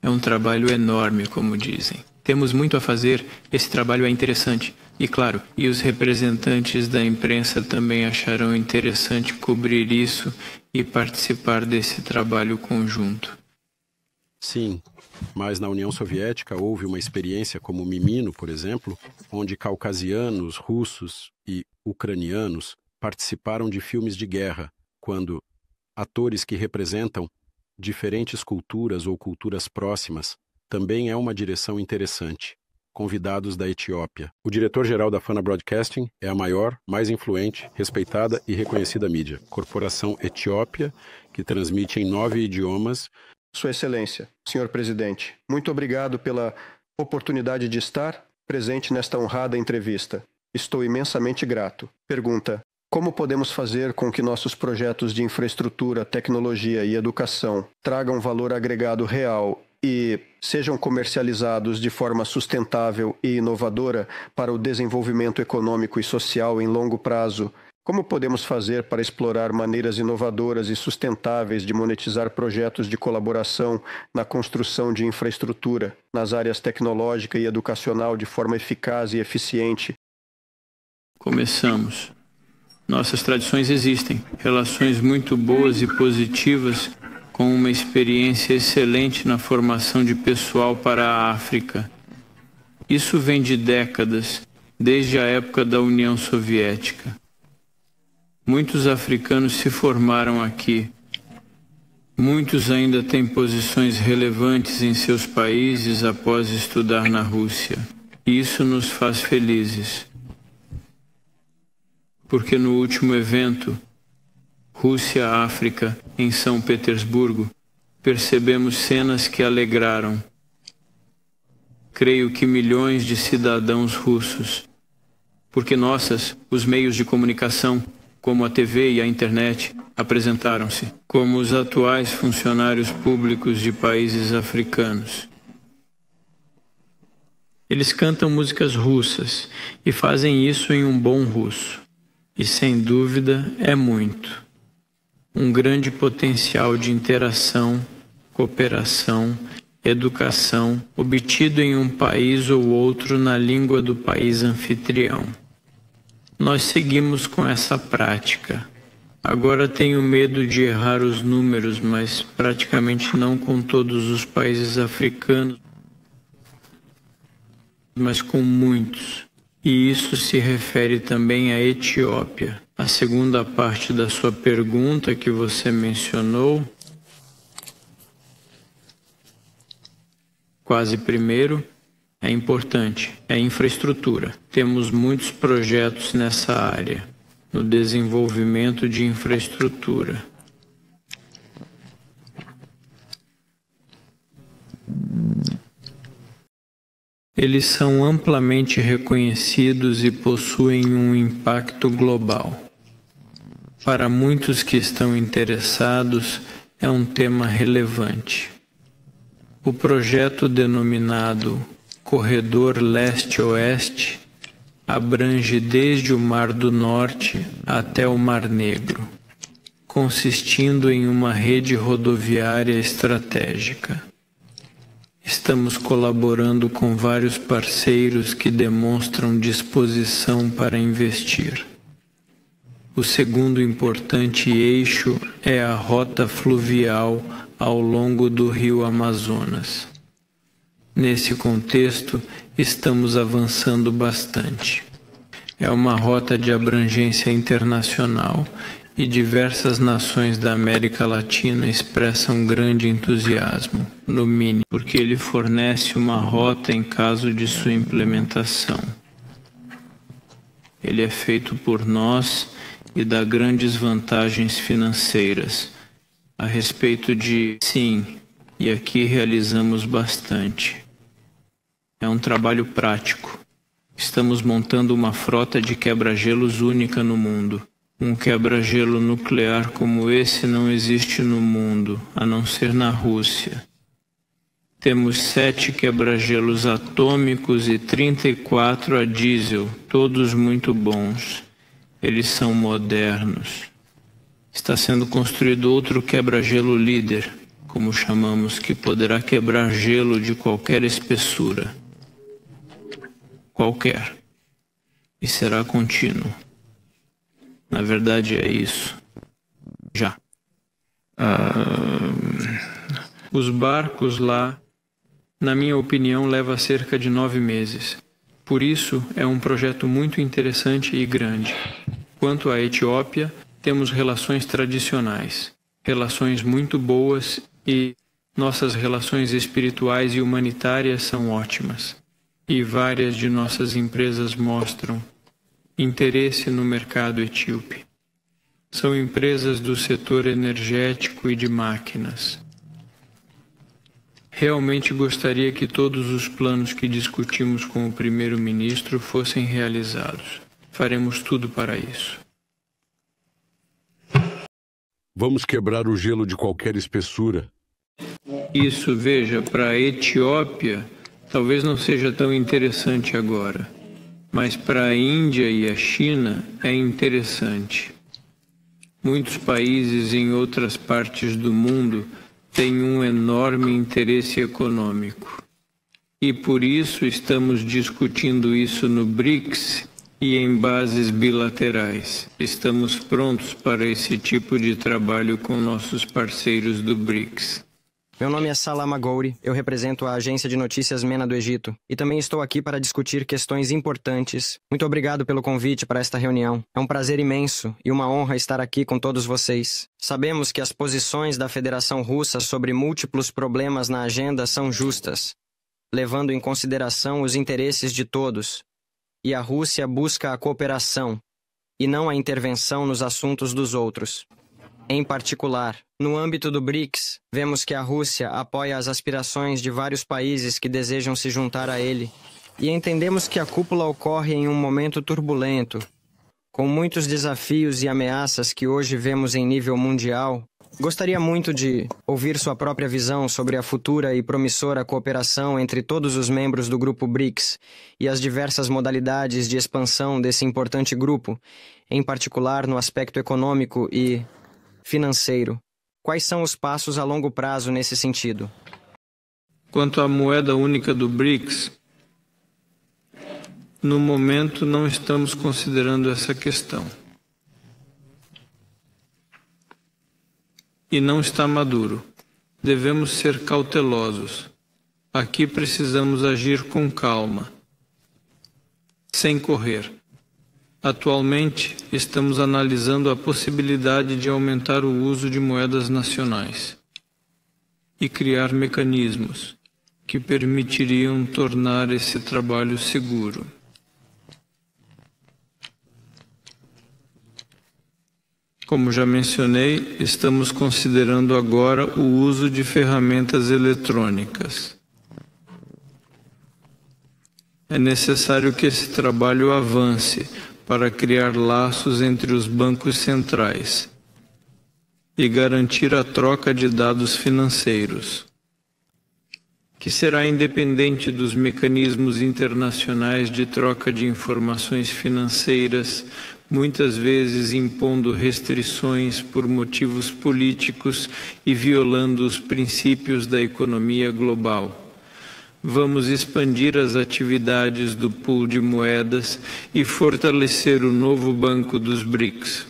é um trabalho enorme, como dizem. Temos muito a fazer, esse trabalho é interessante. E claro, e os representantes da imprensa também acharão interessante cobrir isso e participar desse trabalho conjunto. Sim, mas na União Soviética houve uma experiência como Mimino, por exemplo, onde caucasianos, russos e ucranianos participaram de filmes de guerra, quando atores que representam diferentes culturas ou culturas próximas também é uma direção interessante. Convidados da Etiópia. O diretor-geral da Fana Broadcasting é a maior, mais influente, respeitada e reconhecida mídia. Corporação Etiópia, que transmite em nove idiomas. Sua Excelência, senhor presidente, muito obrigado pela oportunidade de estar presente nesta honrada entrevista. Estou imensamente grato. Pergunta: como podemos fazer com que nossos projetos de infraestrutura, tecnologia e educação tragam valor agregado real e sejam comercializados de forma sustentável e inovadora para o desenvolvimento econômico e social em longo prazo, como podemos fazer para explorar maneiras inovadoras e sustentáveis de monetizar projetos de colaboração na construção de infraestrutura, nas áreas tecnológica e educacional de forma eficaz e eficiente? Começamos. Nossas tradições existem, relações muito boas e positivas com uma experiência excelente na formação de pessoal para a África. Isso vem de décadas, desde a época da União Soviética. Muitos africanos se formaram aqui. Muitos ainda têm posições relevantes em seus países após estudar na Rússia. Isso nos faz felizes. Porque no último evento, Rússia-África, em São Petersburgo, percebemos cenas que alegraram. Creio que milhões de cidadãos russos, porque nossas, os meios de comunicação, como a TV e a internet, apresentaram-se como os atuais funcionários públicos de países africanos. Eles cantam músicas russas e fazem isso em um bom russo. E sem dúvida é muito. Um grande potencial de interação, cooperação, educação obtido em um país ou outro na língua do país anfitrião. Nós seguimos com essa prática. Agora tenho medo de errar os números, mas praticamente não com todos os países africanos, mas com muitos. E isso se refere também à Etiópia. A segunda parte da sua pergunta que você mencionou, quase primeiro, é importante, é infraestrutura. Temos muitos projetos nessa área, no desenvolvimento de infraestrutura. Eles são amplamente reconhecidos e possuem um impacto global. Para muitos que estão interessados, é um tema relevante. O projeto denominado Corredor Leste-Oeste abrange desde o Mar do Norte até o Mar Negro, consistindo em uma rede rodoviária estratégica. Estamos colaborando com vários parceiros que demonstram disposição para investir. O segundo importante eixo é a rota fluvial ao longo do rio Amazonas. Nesse contexto, estamos avançando bastante. É uma rota de abrangência internacional e diversas nações da América Latina expressam grande entusiasmo, no mínimo, porque ele fornece uma rota em caso de sua implementação. Ele é feito por nós e dá grandes vantagens financeiras. A respeito de sim, e aqui realizamos bastante. É um trabalho prático. Estamos montando uma frota de quebra-gelos única no mundo. Um quebra-gelo nuclear como esse não existe no mundo, a não ser na Rússia. Temos sete quebra-gelos atômicos e 34 a diesel, todos muito bons. Eles são modernos. Está sendo construído outro quebra-gelo líder, como chamamos, que poderá quebrar gelo de qualquer espessura. Qualquer. E será contínuo. Na verdade é isso. Já. Ah, os barcos lá, na minha opinião, leva cerca de nove meses. Por isso, é um projeto muito interessante e grande. Quanto à Etiópia, temos relações tradicionais, relações muito boas e nossas relações espirituais e humanitárias são ótimas. E várias de nossas empresas mostram interesse no mercado etíope. São empresas do setor energético e de máquinas. Realmente gostaria que todos os planos que discutimos com o primeiro-ministro fossem realizados. Faremos tudo para isso. Vamos quebrar o gelo de qualquer espessura. Isso, veja, para a Etiópia, talvez não seja tão interessante agora mas para a Índia e a China é interessante. Muitos países em outras partes do mundo têm um enorme interesse econômico. E por isso estamos discutindo isso no BRICS e em bases bilaterais. Estamos prontos para esse tipo de trabalho com nossos parceiros do BRICS. Meu nome é Salama Gouri, eu represento a agência de notícias MENA do Egito e também estou aqui para discutir questões importantes. Muito obrigado pelo convite para esta reunião. É um prazer imenso e uma honra estar aqui com todos vocês. Sabemos que as posições da Federação Russa sobre múltiplos problemas na agenda são justas, levando em consideração os interesses de todos. E a Rússia busca a cooperação e não a intervenção nos assuntos dos outros. Em particular, no âmbito do BRICS, vemos que a Rússia apoia as aspirações de vários países que desejam se juntar a ele. E entendemos que a cúpula ocorre em um momento turbulento, com muitos desafios e ameaças que hoje vemos em nível mundial. Gostaria muito de ouvir sua própria visão sobre a futura e promissora cooperação entre todos os membros do grupo BRICS e as diversas modalidades de expansão desse importante grupo, em particular no aspecto econômico e financeiro. Quais são os passos a longo prazo nesse sentido? Quanto à moeda única do BRICS, no momento não estamos considerando essa questão. E não está maduro. Devemos ser cautelosos. Aqui precisamos agir com calma, sem correr. Atualmente, estamos analisando a possibilidade de aumentar o uso de moedas nacionais e criar mecanismos que permitiriam tornar esse trabalho seguro. Como já mencionei, estamos considerando agora o uso de ferramentas eletrônicas. É necessário que esse trabalho avance para criar laços entre os bancos centrais e garantir a troca de dados financeiros, que será independente dos mecanismos internacionais de troca de informações financeiras muitas vezes impondo restrições por motivos políticos e violando os princípios da economia global. Vamos expandir as atividades do pool de moedas e fortalecer o novo banco dos BRICS.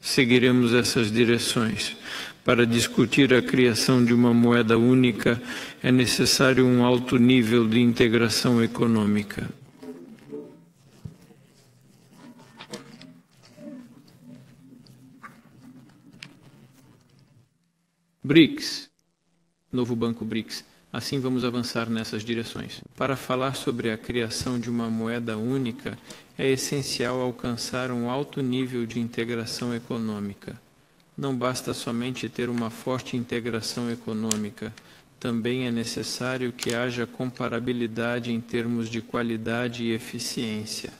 Seguiremos essas direções. Para discutir a criação de uma moeda única, é necessário um alto nível de integração econômica. BRICS, novo banco BRICS. Assim vamos avançar nessas direções. Para falar sobre a criação de uma moeda única, é essencial alcançar um alto nível de integração econômica. Não basta somente ter uma forte integração econômica, também é necessário que haja comparabilidade em termos de qualidade e eficiência.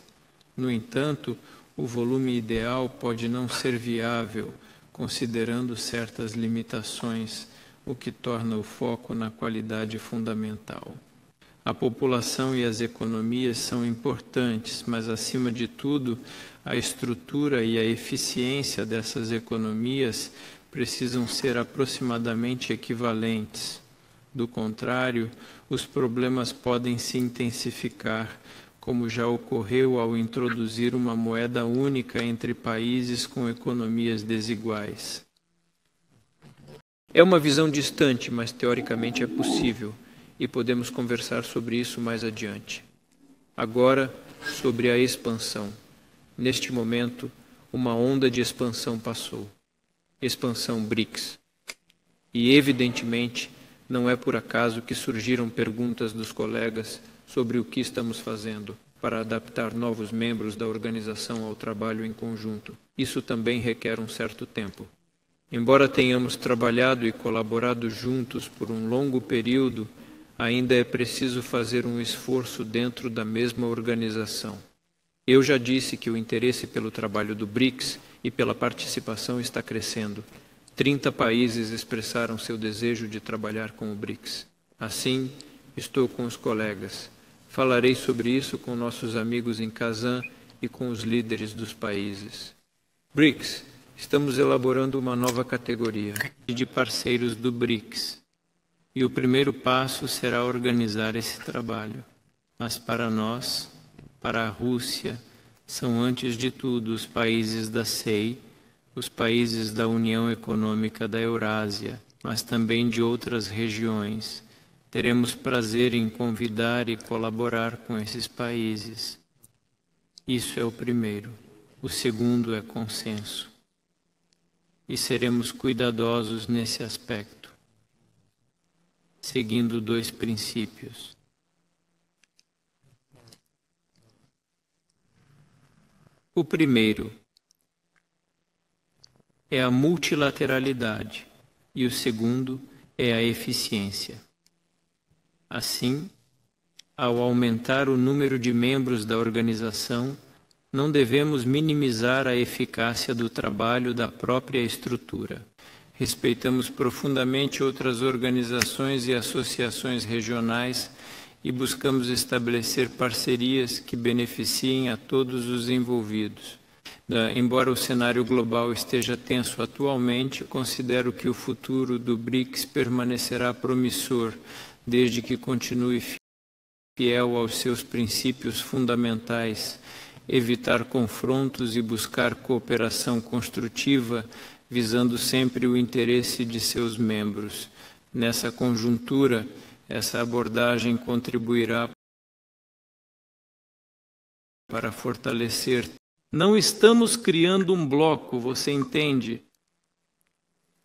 No entanto, o volume ideal pode não ser viável considerando certas limitações, o que torna o foco na qualidade fundamental. A população e as economias são importantes, mas, acima de tudo, a estrutura e a eficiência dessas economias precisam ser aproximadamente equivalentes. Do contrário, os problemas podem se intensificar como já ocorreu ao introduzir uma moeda única entre países com economias desiguais. É uma visão distante, mas teoricamente é possível, e podemos conversar sobre isso mais adiante. Agora, sobre a expansão. Neste momento, uma onda de expansão passou expansão BRICS. E, evidentemente, não é por acaso que surgiram perguntas dos colegas sobre o que estamos fazendo para adaptar novos membros da organização ao trabalho em conjunto. Isso também requer um certo tempo. Embora tenhamos trabalhado e colaborado juntos por um longo período, ainda é preciso fazer um esforço dentro da mesma organização. Eu já disse que o interesse pelo trabalho do BRICS e pela participação está crescendo. 30 países expressaram seu desejo de trabalhar com o BRICS. Assim, estou com os colegas Falarei sobre isso com nossos amigos em Kazan e com os líderes dos países. BRICS. Estamos elaborando uma nova categoria de parceiros do BRICS. E o primeiro passo será organizar esse trabalho. Mas para nós, para a Rússia, são antes de tudo os países da SEI, os países da União Econômica da Eurásia, mas também de outras regiões teremos prazer em convidar e colaborar com esses países. Isso é o primeiro. O segundo é consenso. E seremos cuidadosos nesse aspecto, seguindo dois princípios. O primeiro é a multilateralidade e o segundo é a eficiência. Assim, ao aumentar o número de membros da organização, não devemos minimizar a eficácia do trabalho da própria estrutura. Respeitamos profundamente outras organizações e associações regionais e buscamos estabelecer parcerias que beneficiem a todos os envolvidos. Embora o cenário global esteja tenso atualmente, considero que o futuro do BRICS permanecerá promissor, desde que continue fiel aos seus princípios fundamentais, evitar confrontos e buscar cooperação construtiva, visando sempre o interesse de seus membros. Nessa conjuntura, essa abordagem contribuirá para fortalecer não estamos criando um bloco, você entende?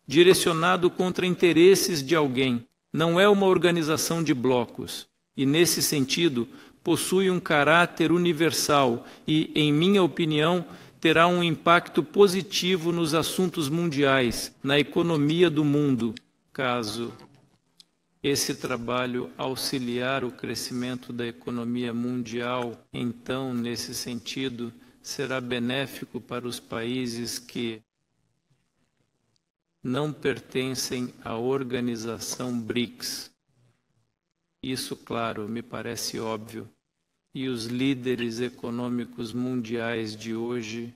Direcionado contra interesses de alguém. Não é uma organização de blocos. E, nesse sentido, possui um caráter universal e, em minha opinião, terá um impacto positivo nos assuntos mundiais, na economia do mundo, caso esse trabalho auxiliar o crescimento da economia mundial, então, nesse sentido, será benéfico para os países que não pertencem à organização BRICS. Isso, claro, me parece óbvio. E os líderes econômicos mundiais de hoje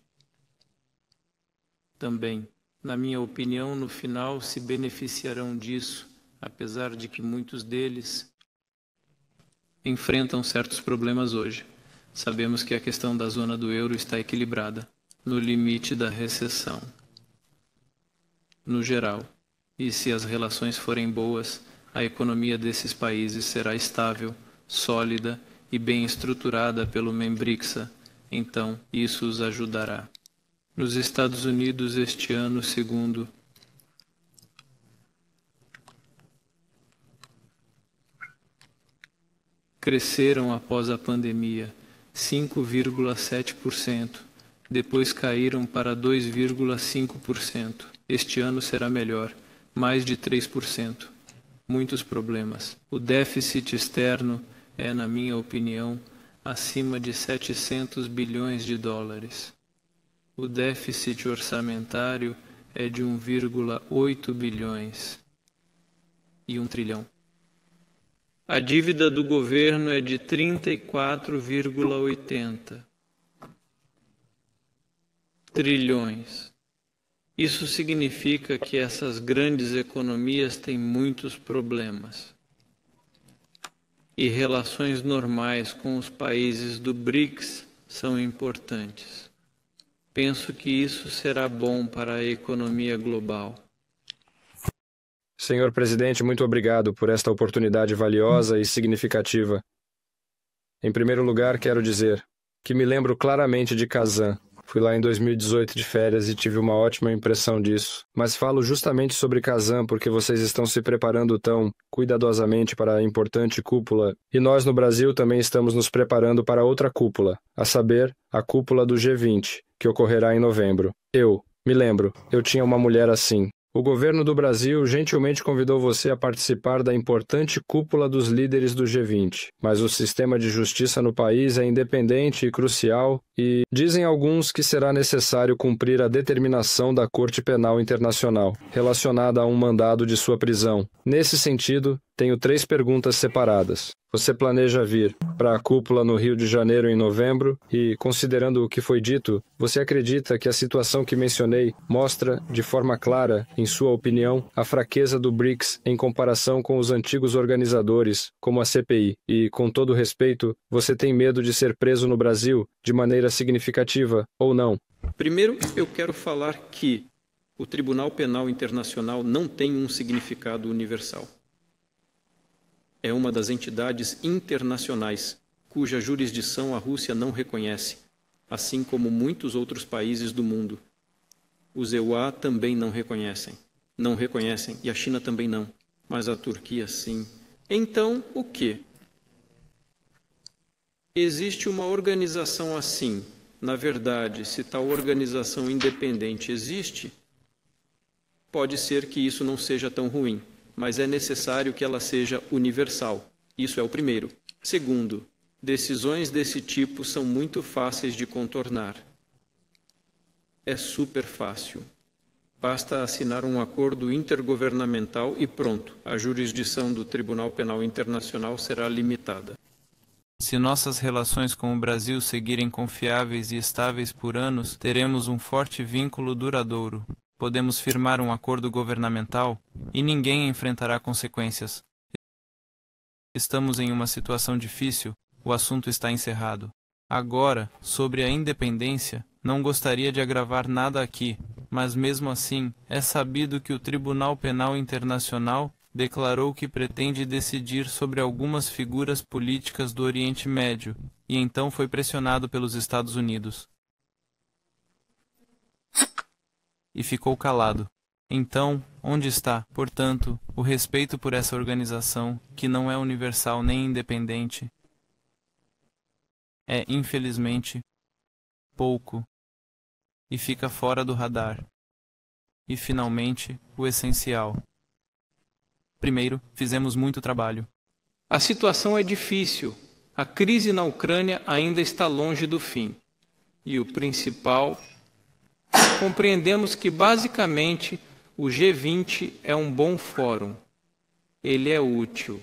também, na minha opinião, no final se beneficiarão disso, apesar de que muitos deles enfrentam certos problemas hoje. Sabemos que a questão da zona do euro está equilibrada, no limite da recessão. No geral, e se as relações forem boas, a economia desses países será estável, sólida e bem estruturada pelo Membrixa, então isso os ajudará. Nos Estados Unidos, este ano, segundo cresceram após a pandemia 5,7%, depois caíram para 2,5%. Este ano será melhor, mais de 3%. Muitos problemas. O déficit externo é, na minha opinião, acima de 700 bilhões de dólares. O déficit orçamentário é de 1,8 bilhões e 1 trilhão. A dívida do governo é de 34,80 trilhões. Isso significa que essas grandes economias têm muitos problemas. E relações normais com os países do BRICS são importantes. Penso que isso será bom para a economia global. Senhor presidente, muito obrigado por esta oportunidade valiosa e significativa. Em primeiro lugar, quero dizer que me lembro claramente de Kazan. Fui lá em 2018 de férias e tive uma ótima impressão disso. Mas falo justamente sobre Kazan porque vocês estão se preparando tão cuidadosamente para a importante cúpula e nós no Brasil também estamos nos preparando para outra cúpula, a saber, a cúpula do G20, que ocorrerá em novembro. Eu, me lembro, eu tinha uma mulher assim, o governo do Brasil gentilmente convidou você a participar da importante cúpula dos líderes do G20, mas o sistema de justiça no país é independente e crucial e dizem alguns que será necessário cumprir a determinação da Corte Penal Internacional relacionada a um mandado de sua prisão. Nesse sentido, tenho três perguntas separadas. Você planeja vir para a cúpula no Rio de Janeiro em novembro e, considerando o que foi dito, você acredita que a situação que mencionei mostra, de forma clara, em sua opinião, a fraqueza do BRICS em comparação com os antigos organizadores, como a CPI? E, com todo respeito, você tem medo de ser preso no Brasil de maneira significativa ou não? Primeiro, eu quero falar que o Tribunal Penal Internacional não tem um significado universal é uma das entidades internacionais cuja jurisdição a Rússia não reconhece, assim como muitos outros países do mundo. Os EUA também não reconhecem. Não reconhecem, e a China também não, mas a Turquia sim. Então, o que? Existe uma organização assim. Na verdade, se tal organização independente existe, pode ser que isso não seja tão ruim mas é necessário que ela seja universal. Isso é o primeiro. Segundo, decisões desse tipo são muito fáceis de contornar. É super fácil. Basta assinar um acordo intergovernamental e pronto, a jurisdição do Tribunal Penal Internacional será limitada. Se nossas relações com o Brasil seguirem confiáveis e estáveis por anos, teremos um forte vínculo duradouro. Podemos firmar um acordo governamental e ninguém enfrentará consequências. Estamos em uma situação difícil, o assunto está encerrado. Agora, sobre a independência, não gostaria de agravar nada aqui, mas mesmo assim, é sabido que o Tribunal Penal Internacional declarou que pretende decidir sobre algumas figuras políticas do Oriente Médio e então foi pressionado pelos Estados Unidos. E ficou calado. Então, onde está, portanto, o respeito por essa organização, que não é universal nem independente? É, infelizmente, pouco e fica fora do radar. E, finalmente, o essencial Primeiro, fizemos muito trabalho. A situação é difícil. A crise na Ucrânia ainda está longe do fim. E o principal, compreendemos que basicamente o G20 é um bom fórum. Ele é útil.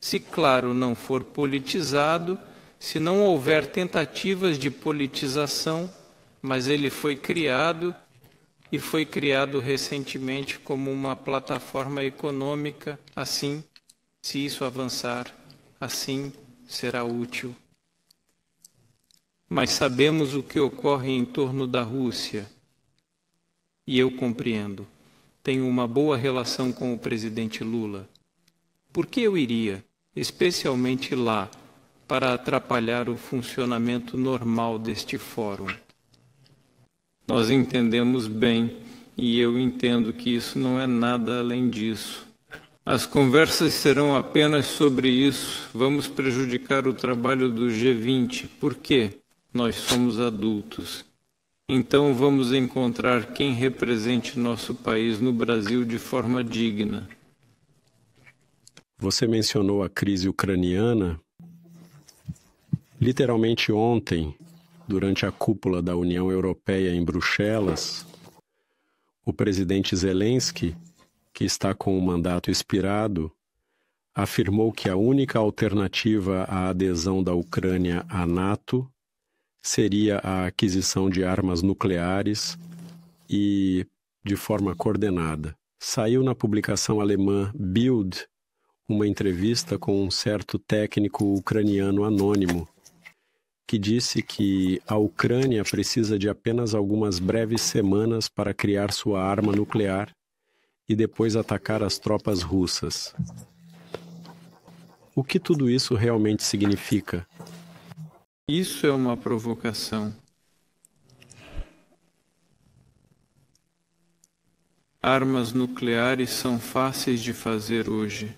Se, claro, não for politizado, se não houver tentativas de politização, mas ele foi criado e foi criado recentemente como uma plataforma econômica. Assim, se isso avançar, assim será útil. Mas sabemos o que ocorre em torno da Rússia. E eu compreendo. Tenho uma boa relação com o presidente Lula. Por que eu iria, especialmente lá, para atrapalhar o funcionamento normal deste fórum? Nós entendemos bem e eu entendo que isso não é nada além disso. As conversas serão apenas sobre isso. Vamos prejudicar o trabalho do G20. Por quê? Nós somos adultos. Então vamos encontrar quem represente nosso país no Brasil de forma digna. Você mencionou a crise ucraniana. Literalmente ontem, durante a cúpula da União Europeia em Bruxelas, o presidente Zelensky, que está com o mandato expirado, afirmou que a única alternativa à adesão da Ucrânia à NATO seria a aquisição de armas nucleares e de forma coordenada. Saiu na publicação alemã Bild uma entrevista com um certo técnico ucraniano anônimo que disse que a Ucrânia precisa de apenas algumas breves semanas para criar sua arma nuclear e depois atacar as tropas russas. O que tudo isso realmente significa? Isso é uma provocação. Armas nucleares são fáceis de fazer hoje.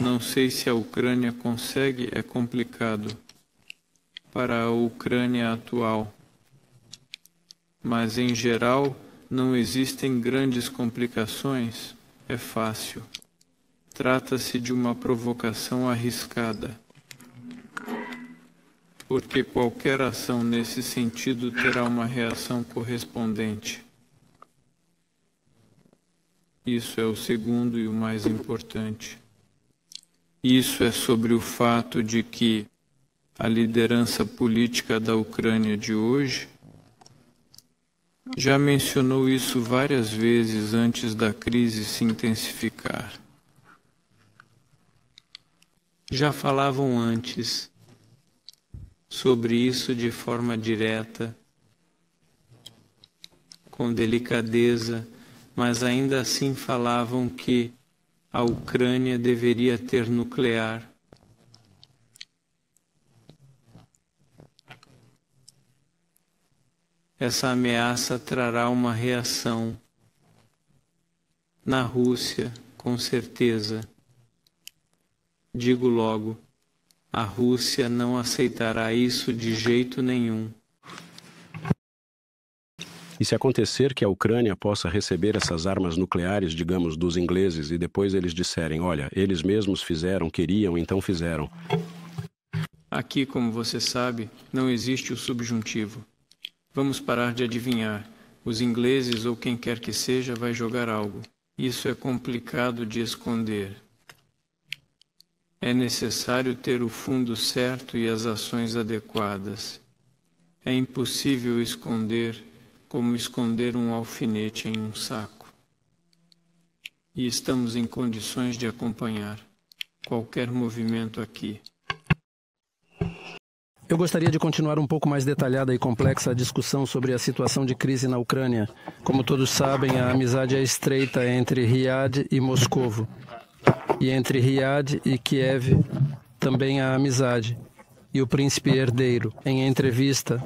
Não sei se a Ucrânia consegue, é complicado para a Ucrânia atual. Mas em geral não existem grandes complicações, é fácil. Trata-se de uma provocação arriscada. Porque qualquer ação nesse sentido terá uma reação correspondente. Isso é o segundo e o mais importante. Isso é sobre o fato de que a liderança política da Ucrânia de hoje já mencionou isso várias vezes antes da crise se intensificar. Já falavam antes sobre isso de forma direta, com delicadeza, mas ainda assim falavam que a Ucrânia deveria ter nuclear. Essa ameaça trará uma reação na Rússia, com certeza. Digo logo, a Rússia não aceitará isso de jeito nenhum. E se acontecer que a Ucrânia possa receber essas armas nucleares, digamos, dos ingleses, e depois eles disserem: olha, eles mesmos fizeram, queriam, então fizeram. Aqui, como você sabe, não existe o subjuntivo. Vamos parar de adivinhar. Os ingleses ou quem quer que seja vai jogar algo. Isso é complicado de esconder. É necessário ter o fundo certo e as ações adequadas. É impossível esconder como esconder um alfinete em um saco. E estamos em condições de acompanhar qualquer movimento aqui. Eu gostaria de continuar um pouco mais detalhada e complexa a discussão sobre a situação de crise na Ucrânia. Como todos sabem, a amizade é estreita entre Riad e Moscovo. E entre Riad e Kiev também há amizade. E o príncipe herdeiro, em entrevista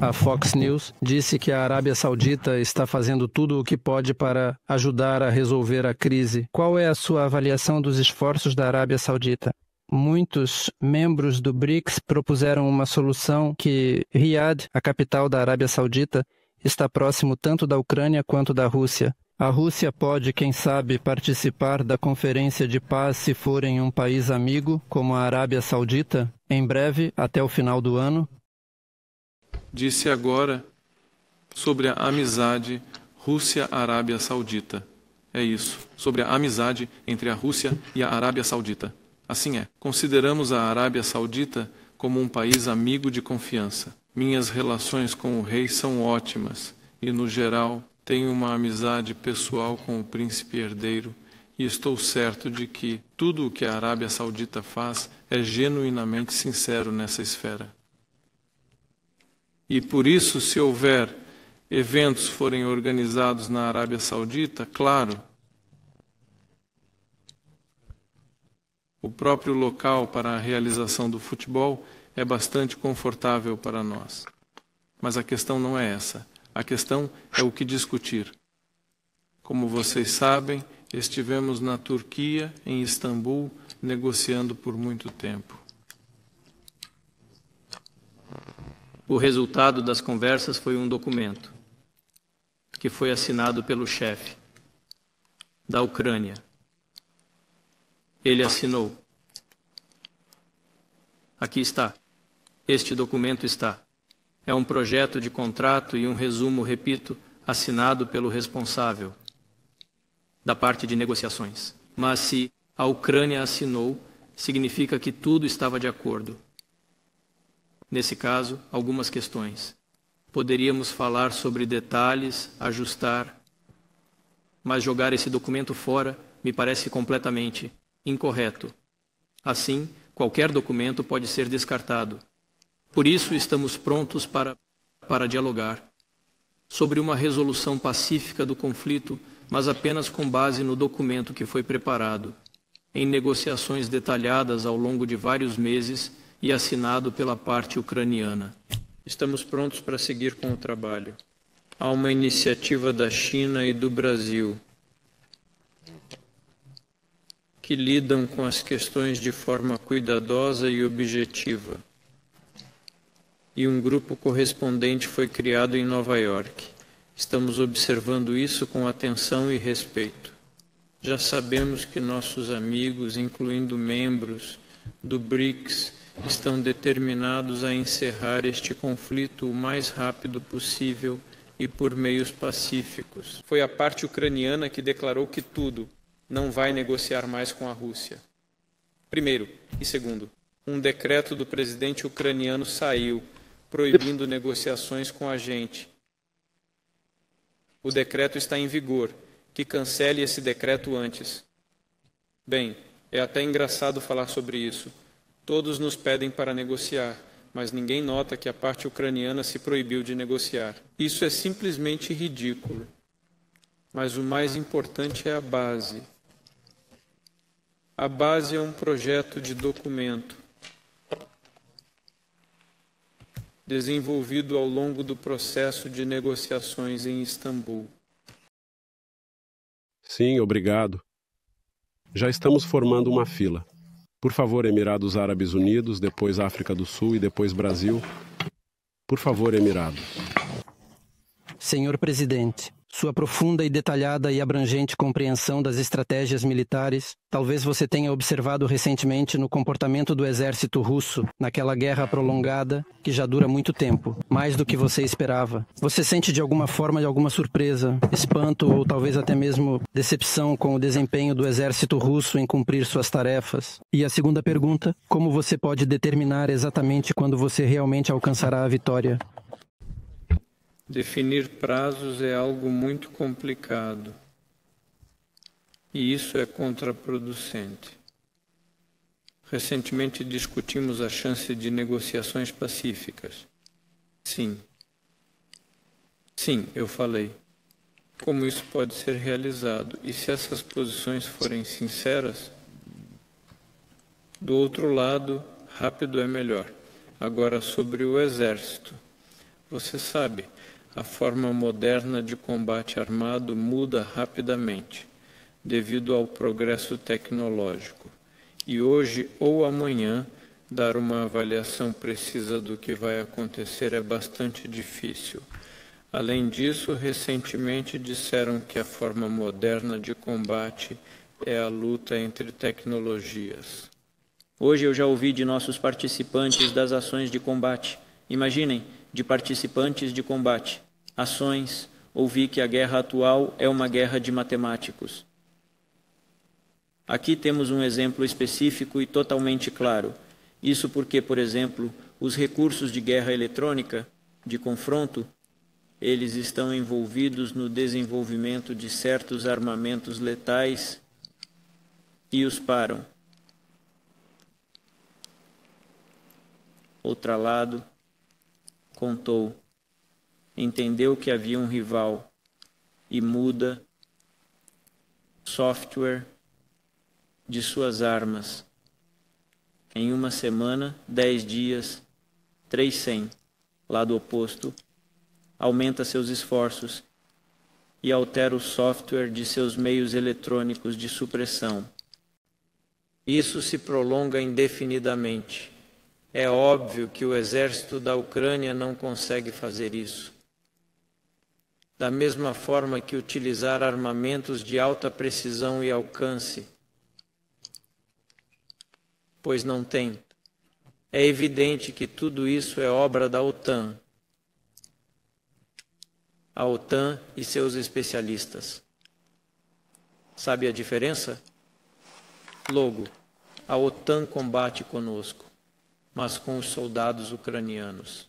à Fox News, disse que a Arábia Saudita está fazendo tudo o que pode para ajudar a resolver a crise. Qual é a sua avaliação dos esforços da Arábia Saudita? muitos membros do BRICS propuseram uma solução que Riad, a capital da Arábia Saudita, está próximo tanto da Ucrânia quanto da Rússia. A Rússia pode, quem sabe, participar da conferência de paz se for em um país amigo, como a Arábia Saudita, em breve, até o final do ano? Disse agora sobre a amizade Rússia-Arábia Saudita. É isso, sobre a amizade entre a Rússia e a Arábia Saudita. Assim é. Consideramos a Arábia Saudita como um país amigo de confiança. Minhas relações com o rei são ótimas e, no geral, tenho uma amizade pessoal com o príncipe herdeiro e estou certo de que tudo o que a Arábia Saudita faz é genuinamente sincero nessa esfera. E por isso, se houver eventos forem organizados na Arábia Saudita, claro, O próprio local para a realização do futebol é bastante confortável para nós. Mas a questão não é essa. A questão é o que discutir. Como vocês sabem, estivemos na Turquia, em Istambul, negociando por muito tempo. O resultado das conversas foi um documento que foi assinado pelo chefe da Ucrânia, ele assinou. Aqui está. Este documento está. É um projeto de contrato e um resumo, repito, assinado pelo responsável da parte de negociações. Mas se a Ucrânia assinou, significa que tudo estava de acordo. Nesse caso, algumas questões. Poderíamos falar sobre detalhes, ajustar, mas jogar esse documento fora me parece completamente incorreto. Assim, qualquer documento pode ser descartado. Por isso, estamos prontos para, para dialogar sobre uma resolução pacífica do conflito, mas apenas com base no documento que foi preparado, em negociações detalhadas ao longo de vários meses e assinado pela parte ucraniana. Estamos prontos para seguir com o trabalho. Há uma iniciativa da China e do Brasil que lidam com as questões de forma cuidadosa e objetiva. E um grupo correspondente foi criado em Nova York. Estamos observando isso com atenção e respeito. Já sabemos que nossos amigos, incluindo membros do BRICS, estão determinados a encerrar este conflito o mais rápido possível e por meios pacíficos. Foi a parte ucraniana que declarou que tudo, não vai negociar mais com a Rússia. Primeiro. E segundo, um decreto do presidente ucraniano saiu proibindo negociações com a gente. O decreto está em vigor. Que cancele esse decreto antes. Bem, é até engraçado falar sobre isso. Todos nos pedem para negociar, mas ninguém nota que a parte ucraniana se proibiu de negociar. Isso é simplesmente ridículo. Mas o mais importante é a base. A base é um projeto de documento desenvolvido ao longo do processo de negociações em Istambul. Sim, obrigado. Já estamos formando uma fila. Por favor, Emirados Árabes Unidos, depois África do Sul e depois Brasil. Por favor, Emirados. Senhor presidente, sua profunda e detalhada e abrangente compreensão das estratégias militares, talvez você tenha observado recentemente no comportamento do exército russo naquela guerra prolongada que já dura muito tempo, mais do que você esperava. Você sente de alguma forma de alguma surpresa, espanto ou talvez até mesmo decepção com o desempenho do exército russo em cumprir suas tarefas? E a segunda pergunta, como você pode determinar exatamente quando você realmente alcançará a vitória? Definir prazos é algo muito complicado e isso é contraproducente. Recentemente discutimos a chance de negociações pacíficas. Sim. Sim, eu falei. Como isso pode ser realizado? E se essas posições forem sinceras? Do outro lado, rápido é melhor. Agora, sobre o exército. Você sabe, a forma moderna de combate armado muda rapidamente, devido ao progresso tecnológico. E hoje ou amanhã, dar uma avaliação precisa do que vai acontecer é bastante difícil. Além disso, recentemente disseram que a forma moderna de combate é a luta entre tecnologias. Hoje eu já ouvi de nossos participantes das ações de combate. Imaginem, de participantes de combate, ações, ouvi que a guerra atual é uma guerra de matemáticos. Aqui temos um exemplo específico e totalmente claro. Isso porque, por exemplo, os recursos de guerra eletrônica, de confronto, eles estão envolvidos no desenvolvimento de certos armamentos letais e os param. Outra lado, contou. Entendeu que havia um rival e muda software de suas armas. Em uma semana, dez dias, três cem. Lado oposto, aumenta seus esforços e altera o software de seus meios eletrônicos de supressão. Isso se prolonga indefinidamente. É óbvio que o exército da Ucrânia não consegue fazer isso. Da mesma forma que utilizar armamentos de alta precisão e alcance, pois não tem. É evidente que tudo isso é obra da OTAN. A OTAN e seus especialistas. Sabe a diferença? Logo, a OTAN combate conosco mas com os soldados ucranianos.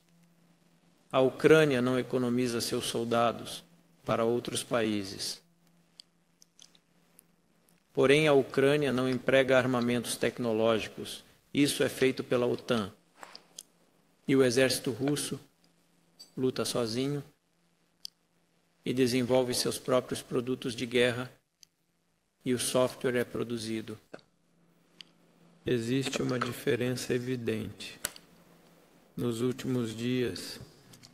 A Ucrânia não economiza seus soldados para outros países. Porém, a Ucrânia não emprega armamentos tecnológicos. Isso é feito pela OTAN. E o exército russo luta sozinho e desenvolve seus próprios produtos de guerra, e o software é produzido Existe uma diferença evidente. Nos últimos dias,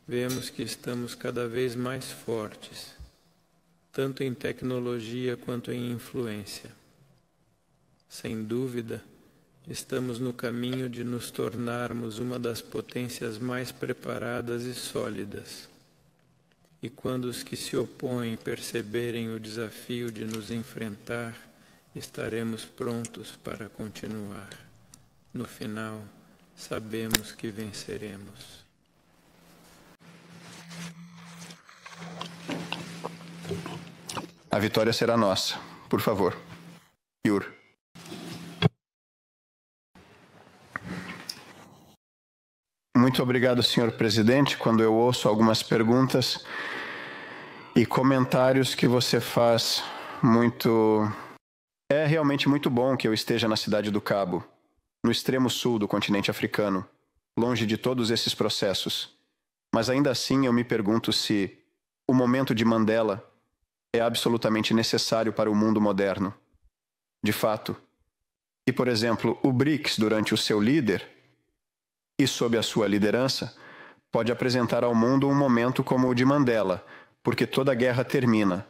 vemos que estamos cada vez mais fortes, tanto em tecnologia quanto em influência. Sem dúvida, estamos no caminho de nos tornarmos uma das potências mais preparadas e sólidas. E quando os que se opõem perceberem o desafio de nos enfrentar, estaremos prontos para continuar. No final, sabemos que venceremos. A vitória será nossa. Por favor. Yur. Muito obrigado, senhor presidente. Quando eu ouço algumas perguntas e comentários que você faz muito é realmente muito bom que eu esteja na cidade do Cabo, no extremo sul do continente africano, longe de todos esses processos. Mas ainda assim eu me pergunto se o momento de Mandela é absolutamente necessário para o mundo moderno. De fato. E, por exemplo, o BRICS, durante o seu líder e sob a sua liderança, pode apresentar ao mundo um momento como o de Mandela, porque toda guerra termina,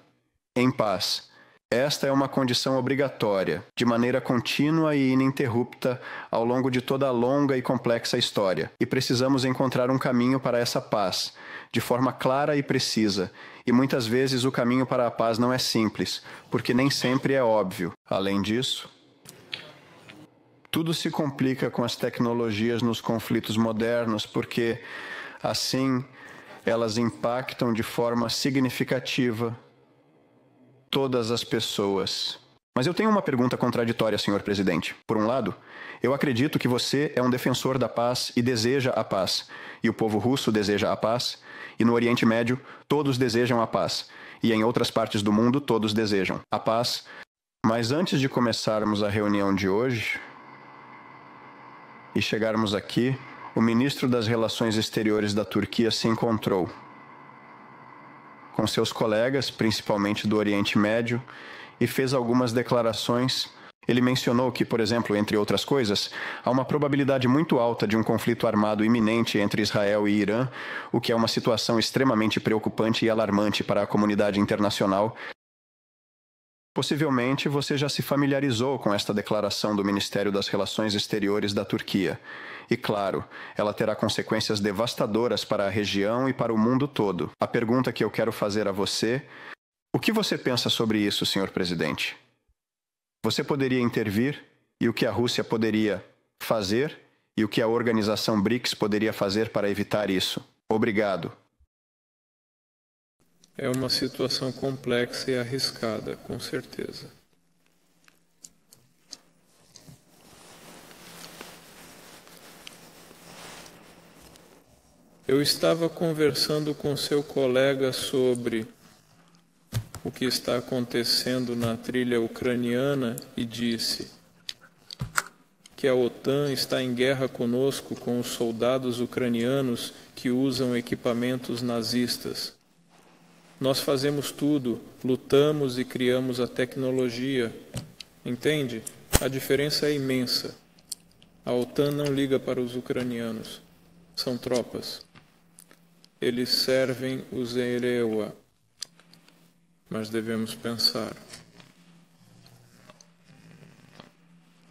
em paz Esta é uma condição obrigatória, de maneira contínua e ininterrupta ao longo de toda a longa e complexa história, e precisamos encontrar um caminho para essa paz, de forma clara e precisa, e muitas vezes o caminho para a paz não é simples, porque nem sempre é óbvio. Além disso, tudo se complica com as tecnologias nos conflitos modernos, porque, assim, elas impactam de forma significativa todas as pessoas. Mas eu tenho uma pergunta contraditória, senhor presidente. Por um lado, eu acredito que você é um defensor da paz e deseja a paz, e o povo russo deseja a paz, e no Oriente Médio todos desejam a paz, e em outras partes do mundo todos desejam a paz. Mas antes de começarmos a reunião de hoje e chegarmos aqui, o ministro das Relações Exteriores da Turquia se encontrou com seus colegas, principalmente do Oriente Médio, e fez algumas declarações. Ele mencionou que, por exemplo, entre outras coisas, há uma probabilidade muito alta de um conflito armado iminente entre Israel e Irã, o que é uma situação extremamente preocupante e alarmante para a comunidade internacional, Possivelmente você já se familiarizou com esta declaração do Ministério das Relações Exteriores da Turquia. E claro, ela terá consequências devastadoras para a região e para o mundo todo. A pergunta que eu quero fazer a você: o que você pensa sobre isso, senhor presidente? Você poderia intervir e o que a Rússia poderia fazer e o que a organização BRICS poderia fazer para evitar isso? Obrigado. É uma situação complexa e arriscada, com certeza. Eu estava conversando com seu colega sobre o que está acontecendo na trilha ucraniana e disse que a OTAN está em guerra conosco com os soldados ucranianos que usam equipamentos nazistas. Nós fazemos tudo, lutamos e criamos a tecnologia. Entende? A diferença é imensa. A OTAN não liga para os ucranianos. São tropas. Eles servem os Erewa. Mas devemos pensar.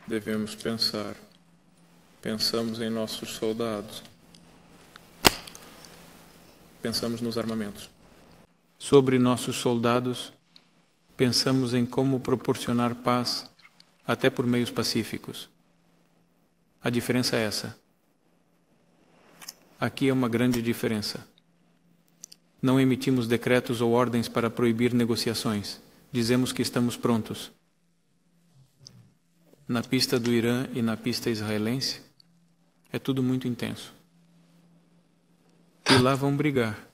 Devemos pensar. Pensamos em nossos soldados. Pensamos nos armamentos. Sobre nossos soldados, pensamos em como proporcionar paz, até por meios pacíficos. A diferença é essa. Aqui é uma grande diferença. Não emitimos decretos ou ordens para proibir negociações. Dizemos que estamos prontos. Na pista do Irã e na pista israelense, é tudo muito intenso. E lá vão brigar.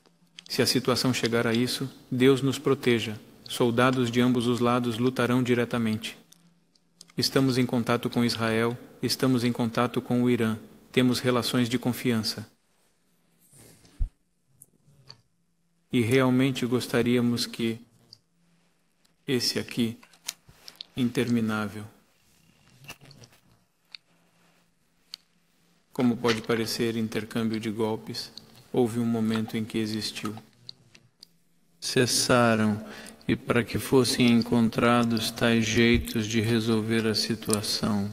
Se a situação chegar a isso, Deus nos proteja. Soldados de ambos os lados lutarão diretamente. Estamos em contato com Israel, estamos em contato com o Irã, temos relações de confiança. E realmente gostaríamos que esse aqui, interminável, como pode parecer intercâmbio de golpes, houve um momento em que existiu. Cessaram e para que fossem encontrados tais jeitos de resolver a situação.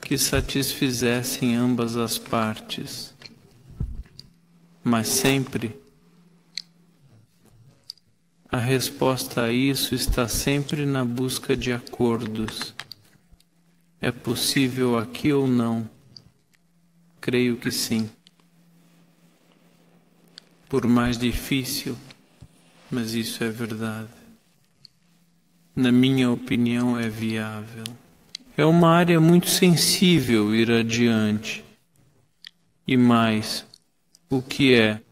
Que satisfizessem ambas as partes, mas sempre a resposta a isso está sempre na busca de acordos. É possível aqui ou não? Creio que sim. Por mais difícil, mas isso é verdade. Na minha opinião, é viável. É uma área muito sensível ir adiante. E mais, o que é?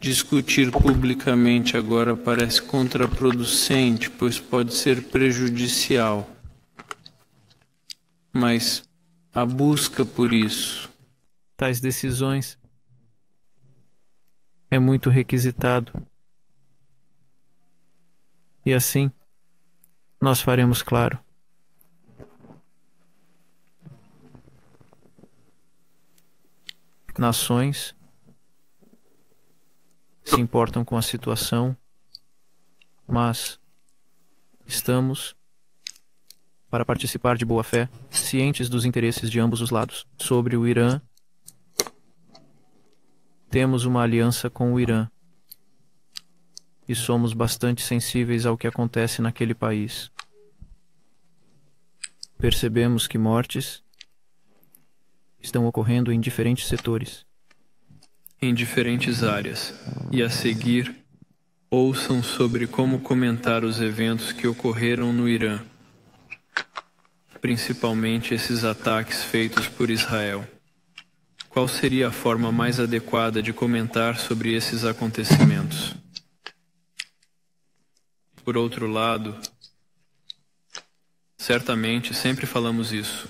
Discutir publicamente agora parece contraproducente, pois pode ser prejudicial. Mas a busca por isso tais decisões é muito requisitado. E assim, nós faremos claro. Nações se importam com a situação, mas estamos, para participar de boa fé, cientes dos interesses de ambos os lados. Sobre o Irã, temos uma aliança com o Irã e somos bastante sensíveis ao que acontece naquele país. Percebemos que mortes estão ocorrendo em diferentes setores. Em diferentes áreas. E a seguir, ouçam sobre como comentar os eventos que ocorreram no Irã, principalmente esses ataques feitos por Israel. Qual seria a forma mais adequada de comentar sobre esses acontecimentos? Por outro lado, certamente sempre falamos isso,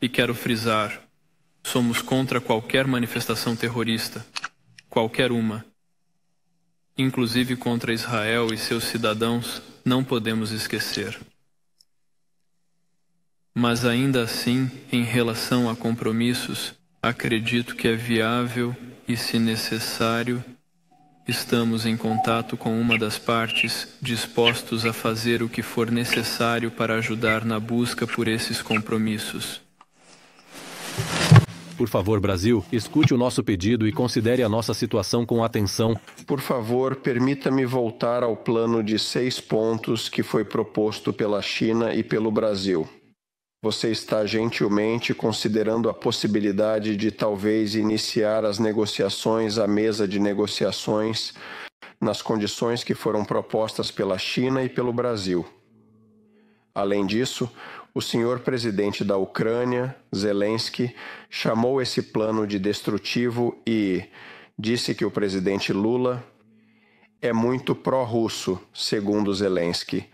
e quero frisar Somos contra qualquer manifestação terrorista, qualquer uma. Inclusive contra Israel e seus cidadãos, não podemos esquecer. Mas ainda assim, em relação a compromissos, acredito que é viável e, se necessário, estamos em contato com uma das partes, dispostos a fazer o que for necessário para ajudar na busca por esses compromissos. Por favor, Brasil, escute o nosso pedido e considere a nossa situação com atenção. Por favor, permita-me voltar ao plano de seis pontos que foi proposto pela China e pelo Brasil. Você está gentilmente considerando a possibilidade de talvez iniciar as negociações à mesa de negociações nas condições que foram propostas pela China e pelo Brasil. Além disso, o senhor presidente da Ucrânia, Zelensky, chamou esse plano de destrutivo e disse que o presidente Lula é muito pró-russo, segundo Zelensky.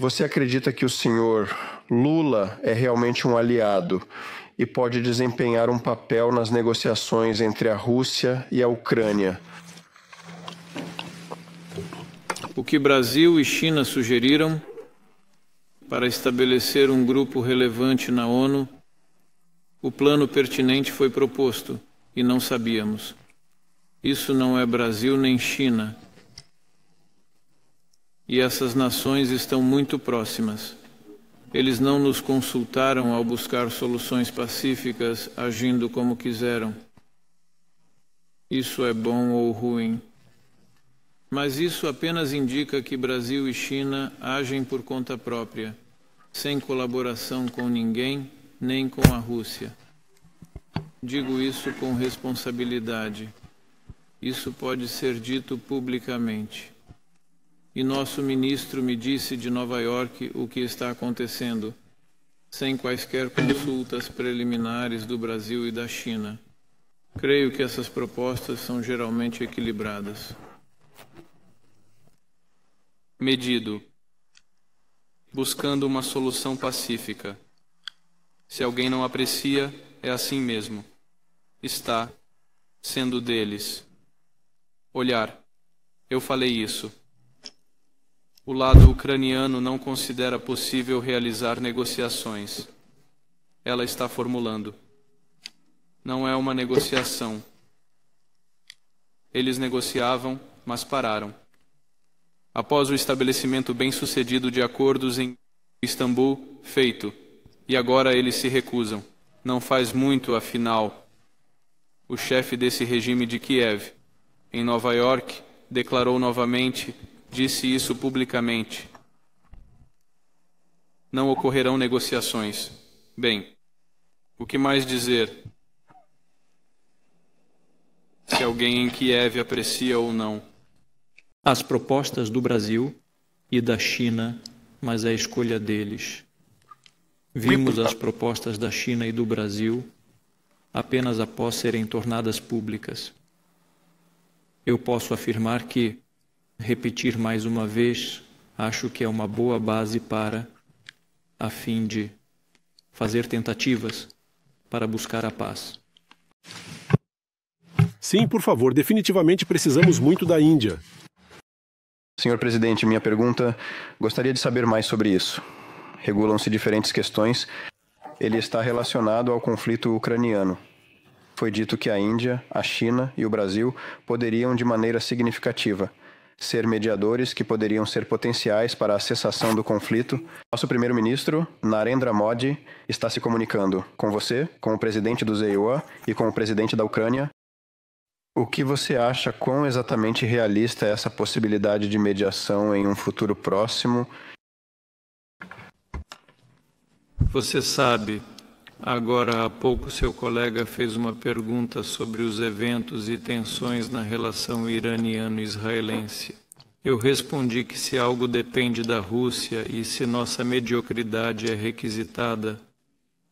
Você acredita que o senhor Lula é realmente um aliado e pode desempenhar um papel nas negociações entre a Rússia e a Ucrânia? O que Brasil e China sugeriram para estabelecer um grupo relevante na ONU, o plano pertinente foi proposto e não sabíamos. Isso não é Brasil nem China. E essas nações estão muito próximas. Eles não nos consultaram ao buscar soluções pacíficas agindo como quiseram. Isso é bom ou ruim? Mas isso apenas indica que Brasil e China agem por conta própria, sem colaboração com ninguém, nem com a Rússia. Digo isso com responsabilidade. Isso pode ser dito publicamente. E nosso ministro me disse de Nova York o que está acontecendo, sem quaisquer consultas preliminares do Brasil e da China. Creio que essas propostas são geralmente equilibradas medido, buscando uma solução pacífica. Se alguém não aprecia, é assim mesmo. Está sendo deles. Olhar. Eu falei isso. O lado ucraniano não considera possível realizar negociações. Ela está formulando. Não é uma negociação. Eles negociavam, mas pararam. Após o estabelecimento bem-sucedido de acordos em Istambul, feito, e agora eles se recusam. Não faz muito, afinal. O chefe desse regime de Kiev, em Nova York, declarou novamente, disse isso publicamente. Não ocorrerão negociações. Bem, o que mais dizer? Se alguém em Kiev aprecia ou não as propostas do Brasil e da China, mas é a escolha deles. Vimos as propostas da China e do Brasil apenas após serem tornadas públicas. Eu posso afirmar que, repetir mais uma vez, acho que é uma boa base para, a fim de fazer tentativas para buscar a paz. Sim, por favor, definitivamente precisamos muito da Índia. Senhor presidente, minha pergunta, gostaria de saber mais sobre isso. Regulam-se diferentes questões. Ele está relacionado ao conflito ucraniano. foi dito que a Índia, a China e o Brasil poderiam, de maneira significativa, ser mediadores que poderiam ser potenciais para a cessação do conflito. Nosso primeiro-ministro, Narendra Modi, está se comunicando com você, com o presidente do ZEUA e com o presidente da Ucrânia. O que você acha quão exatamente realista é essa possibilidade de mediação em um futuro próximo? Você sabe, Agora há pouco, seu colega fez uma pergunta sobre os eventos e tensões na relação iraniano-israelense. Eu respondi que se algo depende da Rússia e se nossa mediocridade é requisitada,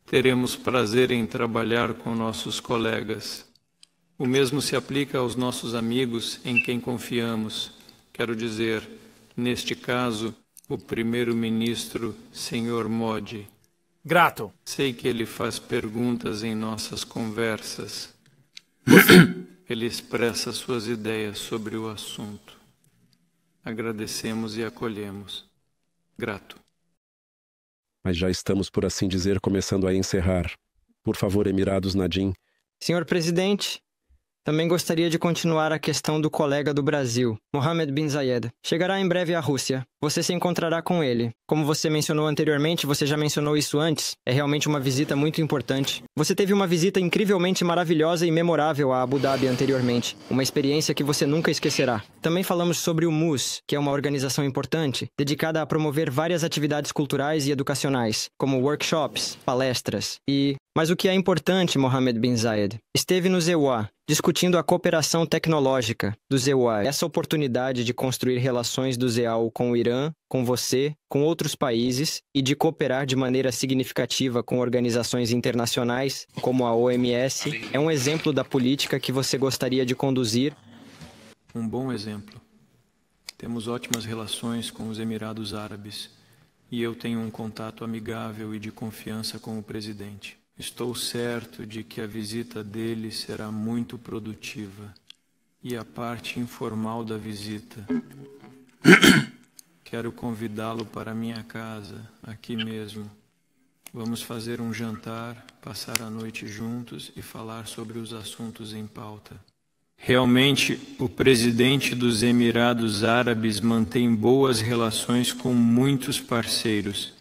teremos prazer em trabalhar com nossos colegas. O mesmo se aplica aos nossos amigos em quem confiamos. Quero dizer, neste caso, o primeiro-ministro, Sr. Modi. Grato. Sei que ele faz perguntas em nossas conversas. ele expressa suas ideias sobre o assunto. Agradecemos e acolhemos. Grato. Mas já estamos, por assim dizer, começando a encerrar. Por favor, Emirados Nadim. Senhor presidente, também gostaria de continuar a questão do colega do Brasil, Mohammed bin Zayed. Chegará em breve à Rússia. Você se encontrará com ele. Como você mencionou anteriormente, você já mencionou isso antes. É realmente uma visita muito importante. Você teve uma visita incrivelmente maravilhosa e memorável a Abu Dhabi anteriormente. Uma experiência que você nunca esquecerá. Também falamos sobre o MUS, que é uma organização importante, dedicada a promover várias atividades culturais e educacionais, como workshops, palestras e mas o que é importante, Mohammed bin Zayed, esteve no ZEWA, discutindo a cooperação tecnológica do ZEWA, essa oportunidade de construir relações do ZEAL com o Irã, com você, com outros países e de cooperar de maneira significativa com organizações internacionais, como a OMS, é um exemplo da política que você gostaria de conduzir? Um bom exemplo. Temos ótimas relações com os Emirados Árabes e eu tenho um contato amigável e de confiança com o presidente. Estou certo de que a visita dele será muito produtiva. E a parte informal da visita. Quero convidá-lo para minha casa, aqui mesmo. Vamos fazer um jantar, passar a noite juntos e falar sobre os assuntos em pauta. Realmente, o presidente dos Emirados Árabes mantém boas relações com muitos parceiros.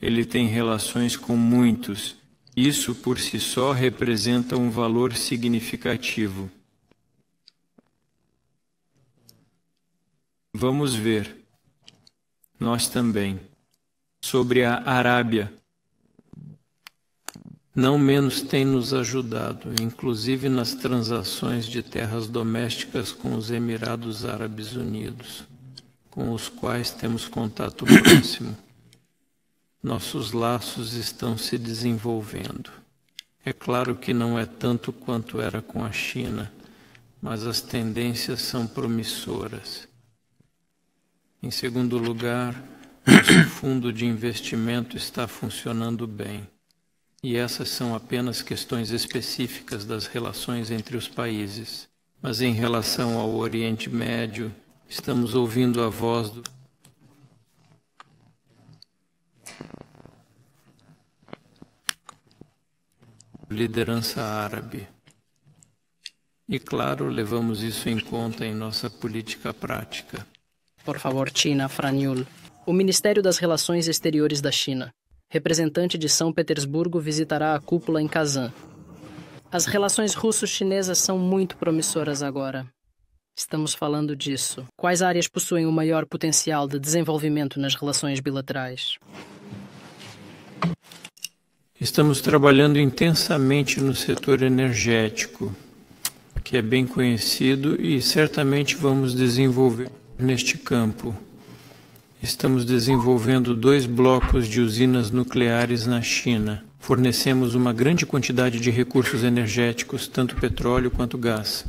Ele tem relações com muitos isso por si só representa um valor significativo. Vamos ver. Nós também. Sobre a Arábia. Não menos tem nos ajudado, inclusive nas transações de terras domésticas com os Emirados Árabes Unidos, com os quais temos contato próximo. Nossos laços estão se desenvolvendo. É claro que não é tanto quanto era com a China, mas as tendências são promissoras. Em segundo lugar, nosso fundo de investimento está funcionando bem. E essas são apenas questões específicas das relações entre os países. Mas em relação ao Oriente Médio, estamos ouvindo a voz do liderança árabe. E, claro, levamos isso em conta em nossa política prática. Por favor, China, Franiul. O Ministério das Relações Exteriores da China, representante de São Petersburgo, visitará a cúpula em Kazan. As relações russo-chinesas são muito promissoras agora. Estamos falando disso. Quais áreas possuem o maior potencial de desenvolvimento nas relações bilaterais? Estamos trabalhando intensamente no setor energético, que é bem conhecido e certamente vamos desenvolver neste campo. Estamos desenvolvendo dois blocos de usinas nucleares na China. Fornecemos uma grande quantidade de recursos energéticos, tanto petróleo quanto gás,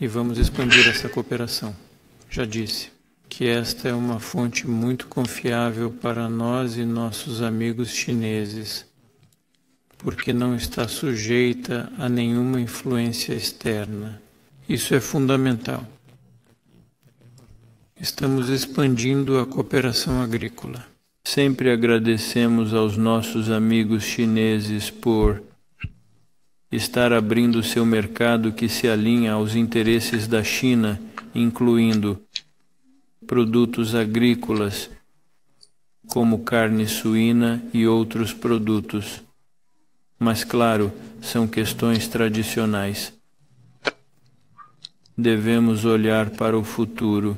e vamos expandir essa cooperação. Já disse que esta é uma fonte muito confiável para nós e nossos amigos chineses porque não está sujeita a nenhuma influência externa. Isso é fundamental. Estamos expandindo a cooperação agrícola. Sempre agradecemos aos nossos amigos chineses por estar abrindo seu mercado que se alinha aos interesses da China, incluindo produtos agrícolas, como carne suína e outros produtos. Mas, claro, são questões tradicionais. Devemos olhar para o futuro.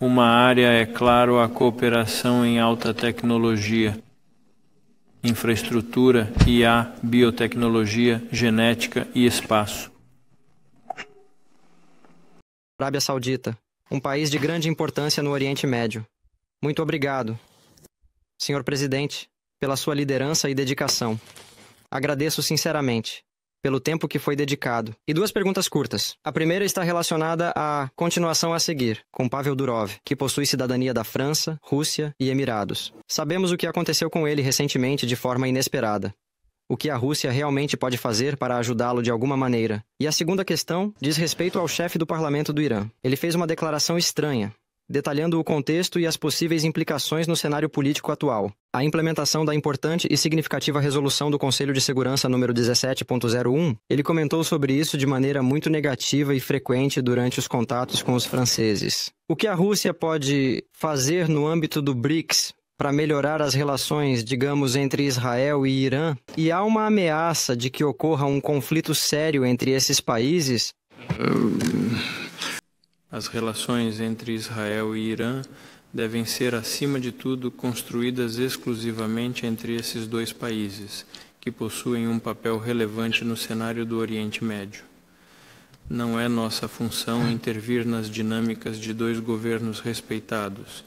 Uma área é, claro, a cooperação em alta tecnologia, infraestrutura, IA, biotecnologia, genética e espaço. Arábia Saudita, um país de grande importância no Oriente Médio. Muito obrigado, senhor presidente, pela sua liderança e dedicação. Agradeço sinceramente pelo tempo que foi dedicado. E duas perguntas curtas. A primeira está relacionada à continuação a seguir, com Pavel Durov, que possui cidadania da França, Rússia e Emirados. Sabemos o que aconteceu com ele recentemente de forma inesperada. O que a Rússia realmente pode fazer para ajudá-lo de alguma maneira? E a segunda questão diz respeito ao chefe do parlamento do Irã. Ele fez uma declaração estranha, detalhando o contexto e as possíveis implicações no cenário político atual. A implementação da importante e significativa resolução do Conselho de Segurança número 17.01, ele comentou sobre isso de maneira muito negativa e frequente durante os contatos com os franceses. O que a Rússia pode fazer no âmbito do BRICS para melhorar as relações, digamos, entre Israel e Irã? E há uma ameaça de que ocorra um conflito sério entre esses países? As relações entre Israel e Irã devem ser, acima de tudo, construídas exclusivamente entre esses dois países, que possuem um papel relevante no cenário do Oriente Médio. Não é nossa função intervir nas dinâmicas de dois governos respeitados,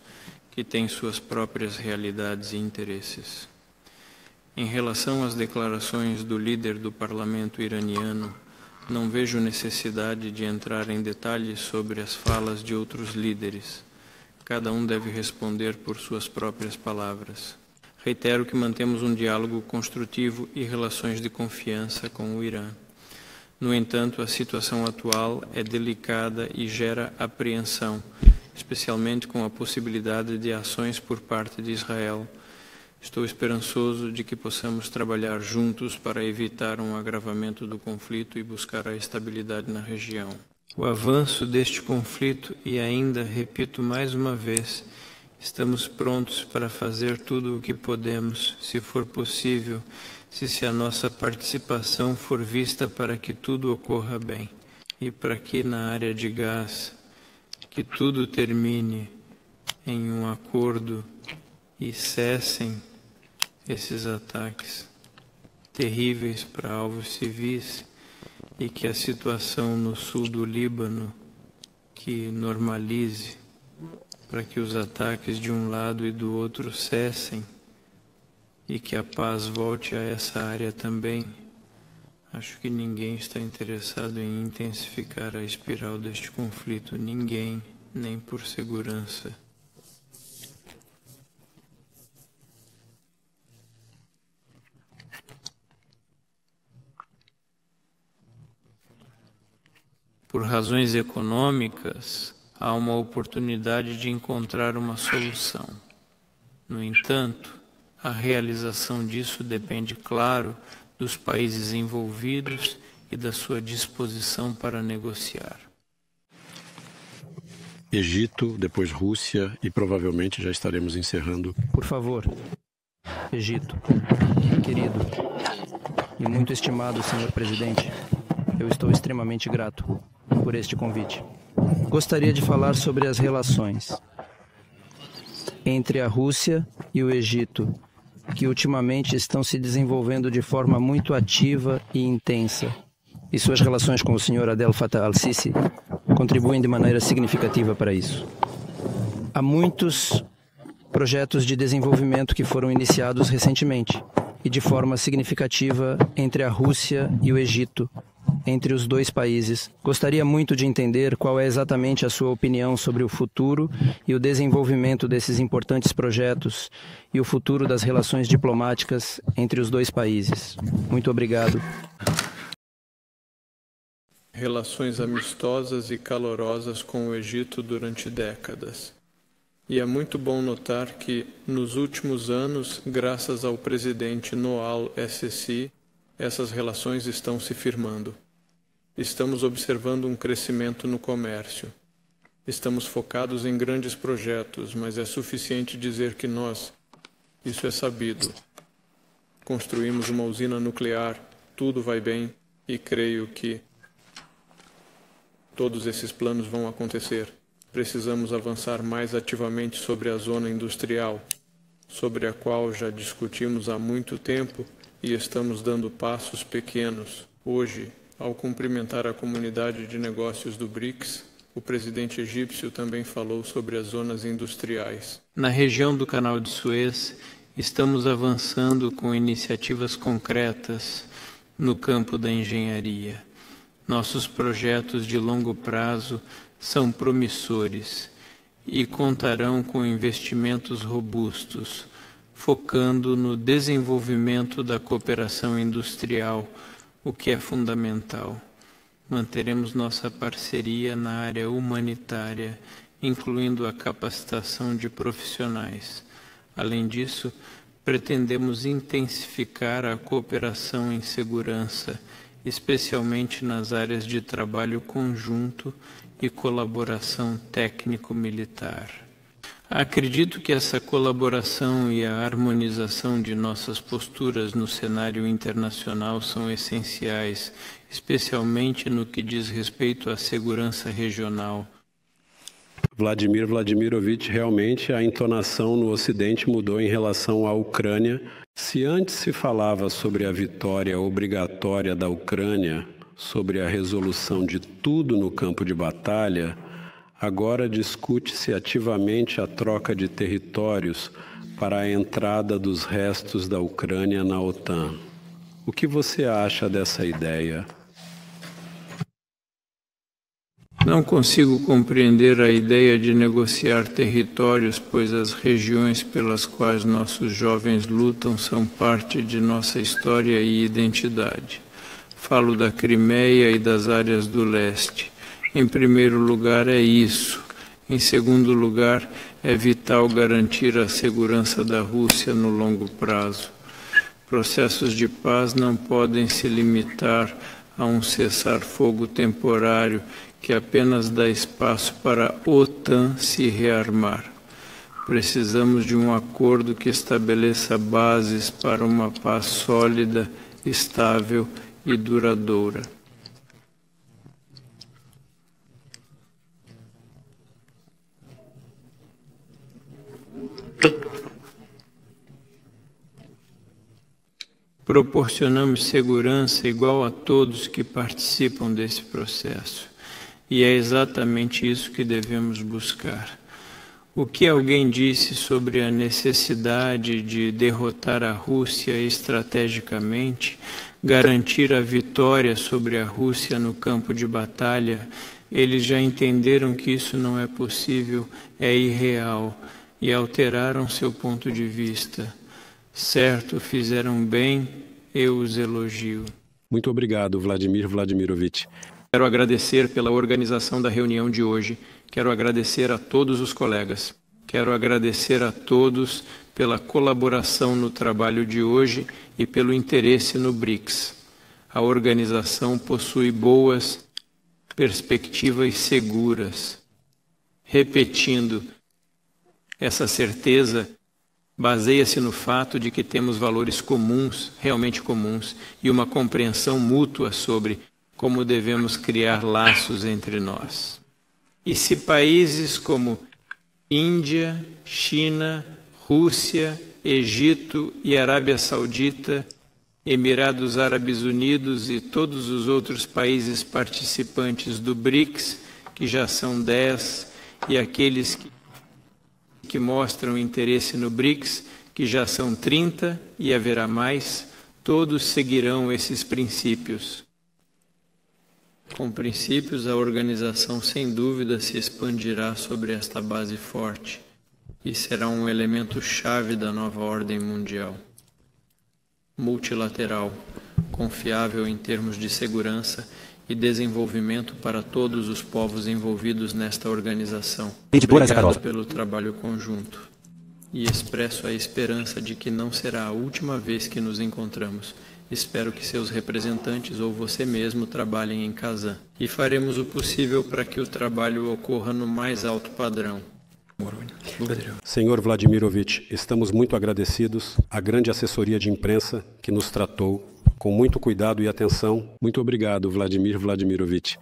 que têm suas próprias realidades e interesses. Em relação às declarações do líder do parlamento iraniano, não vejo necessidade de entrar em detalhes sobre as falas de outros líderes. Cada um deve responder por suas próprias palavras. Reitero que mantemos um diálogo construtivo e relações de confiança com o Irã. No entanto, a situação atual é delicada e gera apreensão, especialmente com a possibilidade de ações por parte de Israel Estou esperançoso de que possamos trabalhar juntos para evitar um agravamento do conflito e buscar a estabilidade na região. O avanço deste conflito, e ainda repito mais uma vez, estamos prontos para fazer tudo o que podemos, se for possível, se, se a nossa participação for vista para que tudo ocorra bem e para que na área de gás que tudo termine em um acordo e cessem esses ataques terríveis para alvos civis e que a situação no sul do Líbano que normalize para que os ataques de um lado e do outro cessem e que a paz volte a essa área também. Acho que ninguém está interessado em intensificar a espiral deste conflito, ninguém, nem por segurança. Por razões econômicas, há uma oportunidade de encontrar uma solução. No entanto, a realização disso depende, claro, dos países envolvidos e da sua disposição para negociar. Egito, depois Rússia e provavelmente já estaremos encerrando. Por favor, Egito, querido e muito estimado senhor presidente, eu estou extremamente grato por este convite. Gostaria de falar sobre as relações entre a Rússia e o Egito, que ultimamente estão se desenvolvendo de forma muito ativa e intensa. E suas relações com o Sr. Adel Fattah al-Sisi contribuem de maneira significativa para isso. Há muitos projetos de desenvolvimento que foram iniciados recentemente e de forma significativa entre a Rússia e o Egito, entre os dois países. Gostaria muito de entender qual é exatamente a sua opinião sobre o futuro e o desenvolvimento desses importantes projetos e o futuro das relações diplomáticas entre os dois países. Muito obrigado. Relações amistosas e calorosas com o Egito durante décadas. E é muito bom notar que, nos últimos anos, graças ao presidente Noal SSI, essas relações estão se firmando. Estamos observando um crescimento no comércio. Estamos focados em grandes projetos, mas é suficiente dizer que nós, isso é sabido, construímos uma usina nuclear, tudo vai bem e creio que todos esses planos vão acontecer. Precisamos avançar mais ativamente sobre a zona industrial, sobre a qual já discutimos há muito tempo e estamos dando passos pequenos. Hoje, ao cumprimentar a comunidade de negócios do BRICS, o presidente egípcio também falou sobre as zonas industriais. Na região do Canal de Suez, estamos avançando com iniciativas concretas no campo da engenharia. Nossos projetos de longo prazo são promissores e contarão com investimentos robustos, focando no desenvolvimento da cooperação industrial, o que é fundamental. Manteremos nossa parceria na área humanitária, incluindo a capacitação de profissionais. Além disso, pretendemos intensificar a cooperação em segurança, especialmente nas áreas de trabalho conjunto e colaboração técnico-militar. Acredito que essa colaboração e a harmonização de nossas posturas no cenário internacional são essenciais, especialmente no que diz respeito à segurança regional. Vladimir Vladimirovich, realmente a entonação no Ocidente mudou em relação à Ucrânia. Se antes se falava sobre a vitória obrigatória da Ucrânia, sobre a resolução de tudo no campo de batalha, agora discute-se ativamente a troca de territórios para a entrada dos restos da Ucrânia na OTAN. O que você acha dessa ideia? Não consigo compreender a ideia de negociar territórios, pois as regiões pelas quais nossos jovens lutam são parte de nossa história e identidade. Falo da Crimeia e das áreas do leste. Em primeiro lugar, é isso. Em segundo lugar, é vital garantir a segurança da Rússia no longo prazo. Processos de paz não podem se limitar a um cessar-fogo temporário que apenas dá espaço para a OTAN se rearmar. Precisamos de um acordo que estabeleça bases para uma paz sólida, estável e duradoura. Proporcionamos segurança igual a todos que participam desse processo. E é exatamente isso que devemos buscar. O que alguém disse sobre a necessidade de derrotar a Rússia estrategicamente garantir a vitória sobre a Rússia no campo de batalha, eles já entenderam que isso não é possível, é irreal e alteraram seu ponto de vista. Certo, fizeram bem, eu os elogio. Muito obrigado, Vladimir Vladimirovich. Quero agradecer pela organização da reunião de hoje. Quero agradecer a todos os colegas. Quero agradecer a todos pela colaboração no trabalho de hoje e pelo interesse no BRICS. A organização possui boas perspectivas seguras. Repetindo, essa certeza baseia-se no fato de que temos valores comuns, realmente comuns, e uma compreensão mútua sobre como devemos criar laços entre nós. E se países como Índia, China, Rússia, Egito e Arábia Saudita, Emirados Árabes Unidos e todos os outros países participantes do BRICS, que já são dez, e aqueles que, que mostram interesse no BRICS, que já são 30 e haverá mais, todos seguirão esses princípios. Com princípios, a organização sem dúvida se expandirá sobre esta base forte e será um elemento chave da nova ordem mundial. Multilateral, confiável em termos de segurança e desenvolvimento para todos os povos envolvidos nesta organização. Obrigado pelo trabalho conjunto e expresso a esperança de que não será a última vez que nos encontramos. Espero que seus representantes ou você mesmo trabalhem em Kazan. E faremos o possível para que o trabalho ocorra no mais alto padrão. Senhor Vladimirovich, estamos muito agradecidos à grande assessoria de imprensa que nos tratou com muito cuidado e atenção. Muito obrigado, Vladimir Vladimirovich.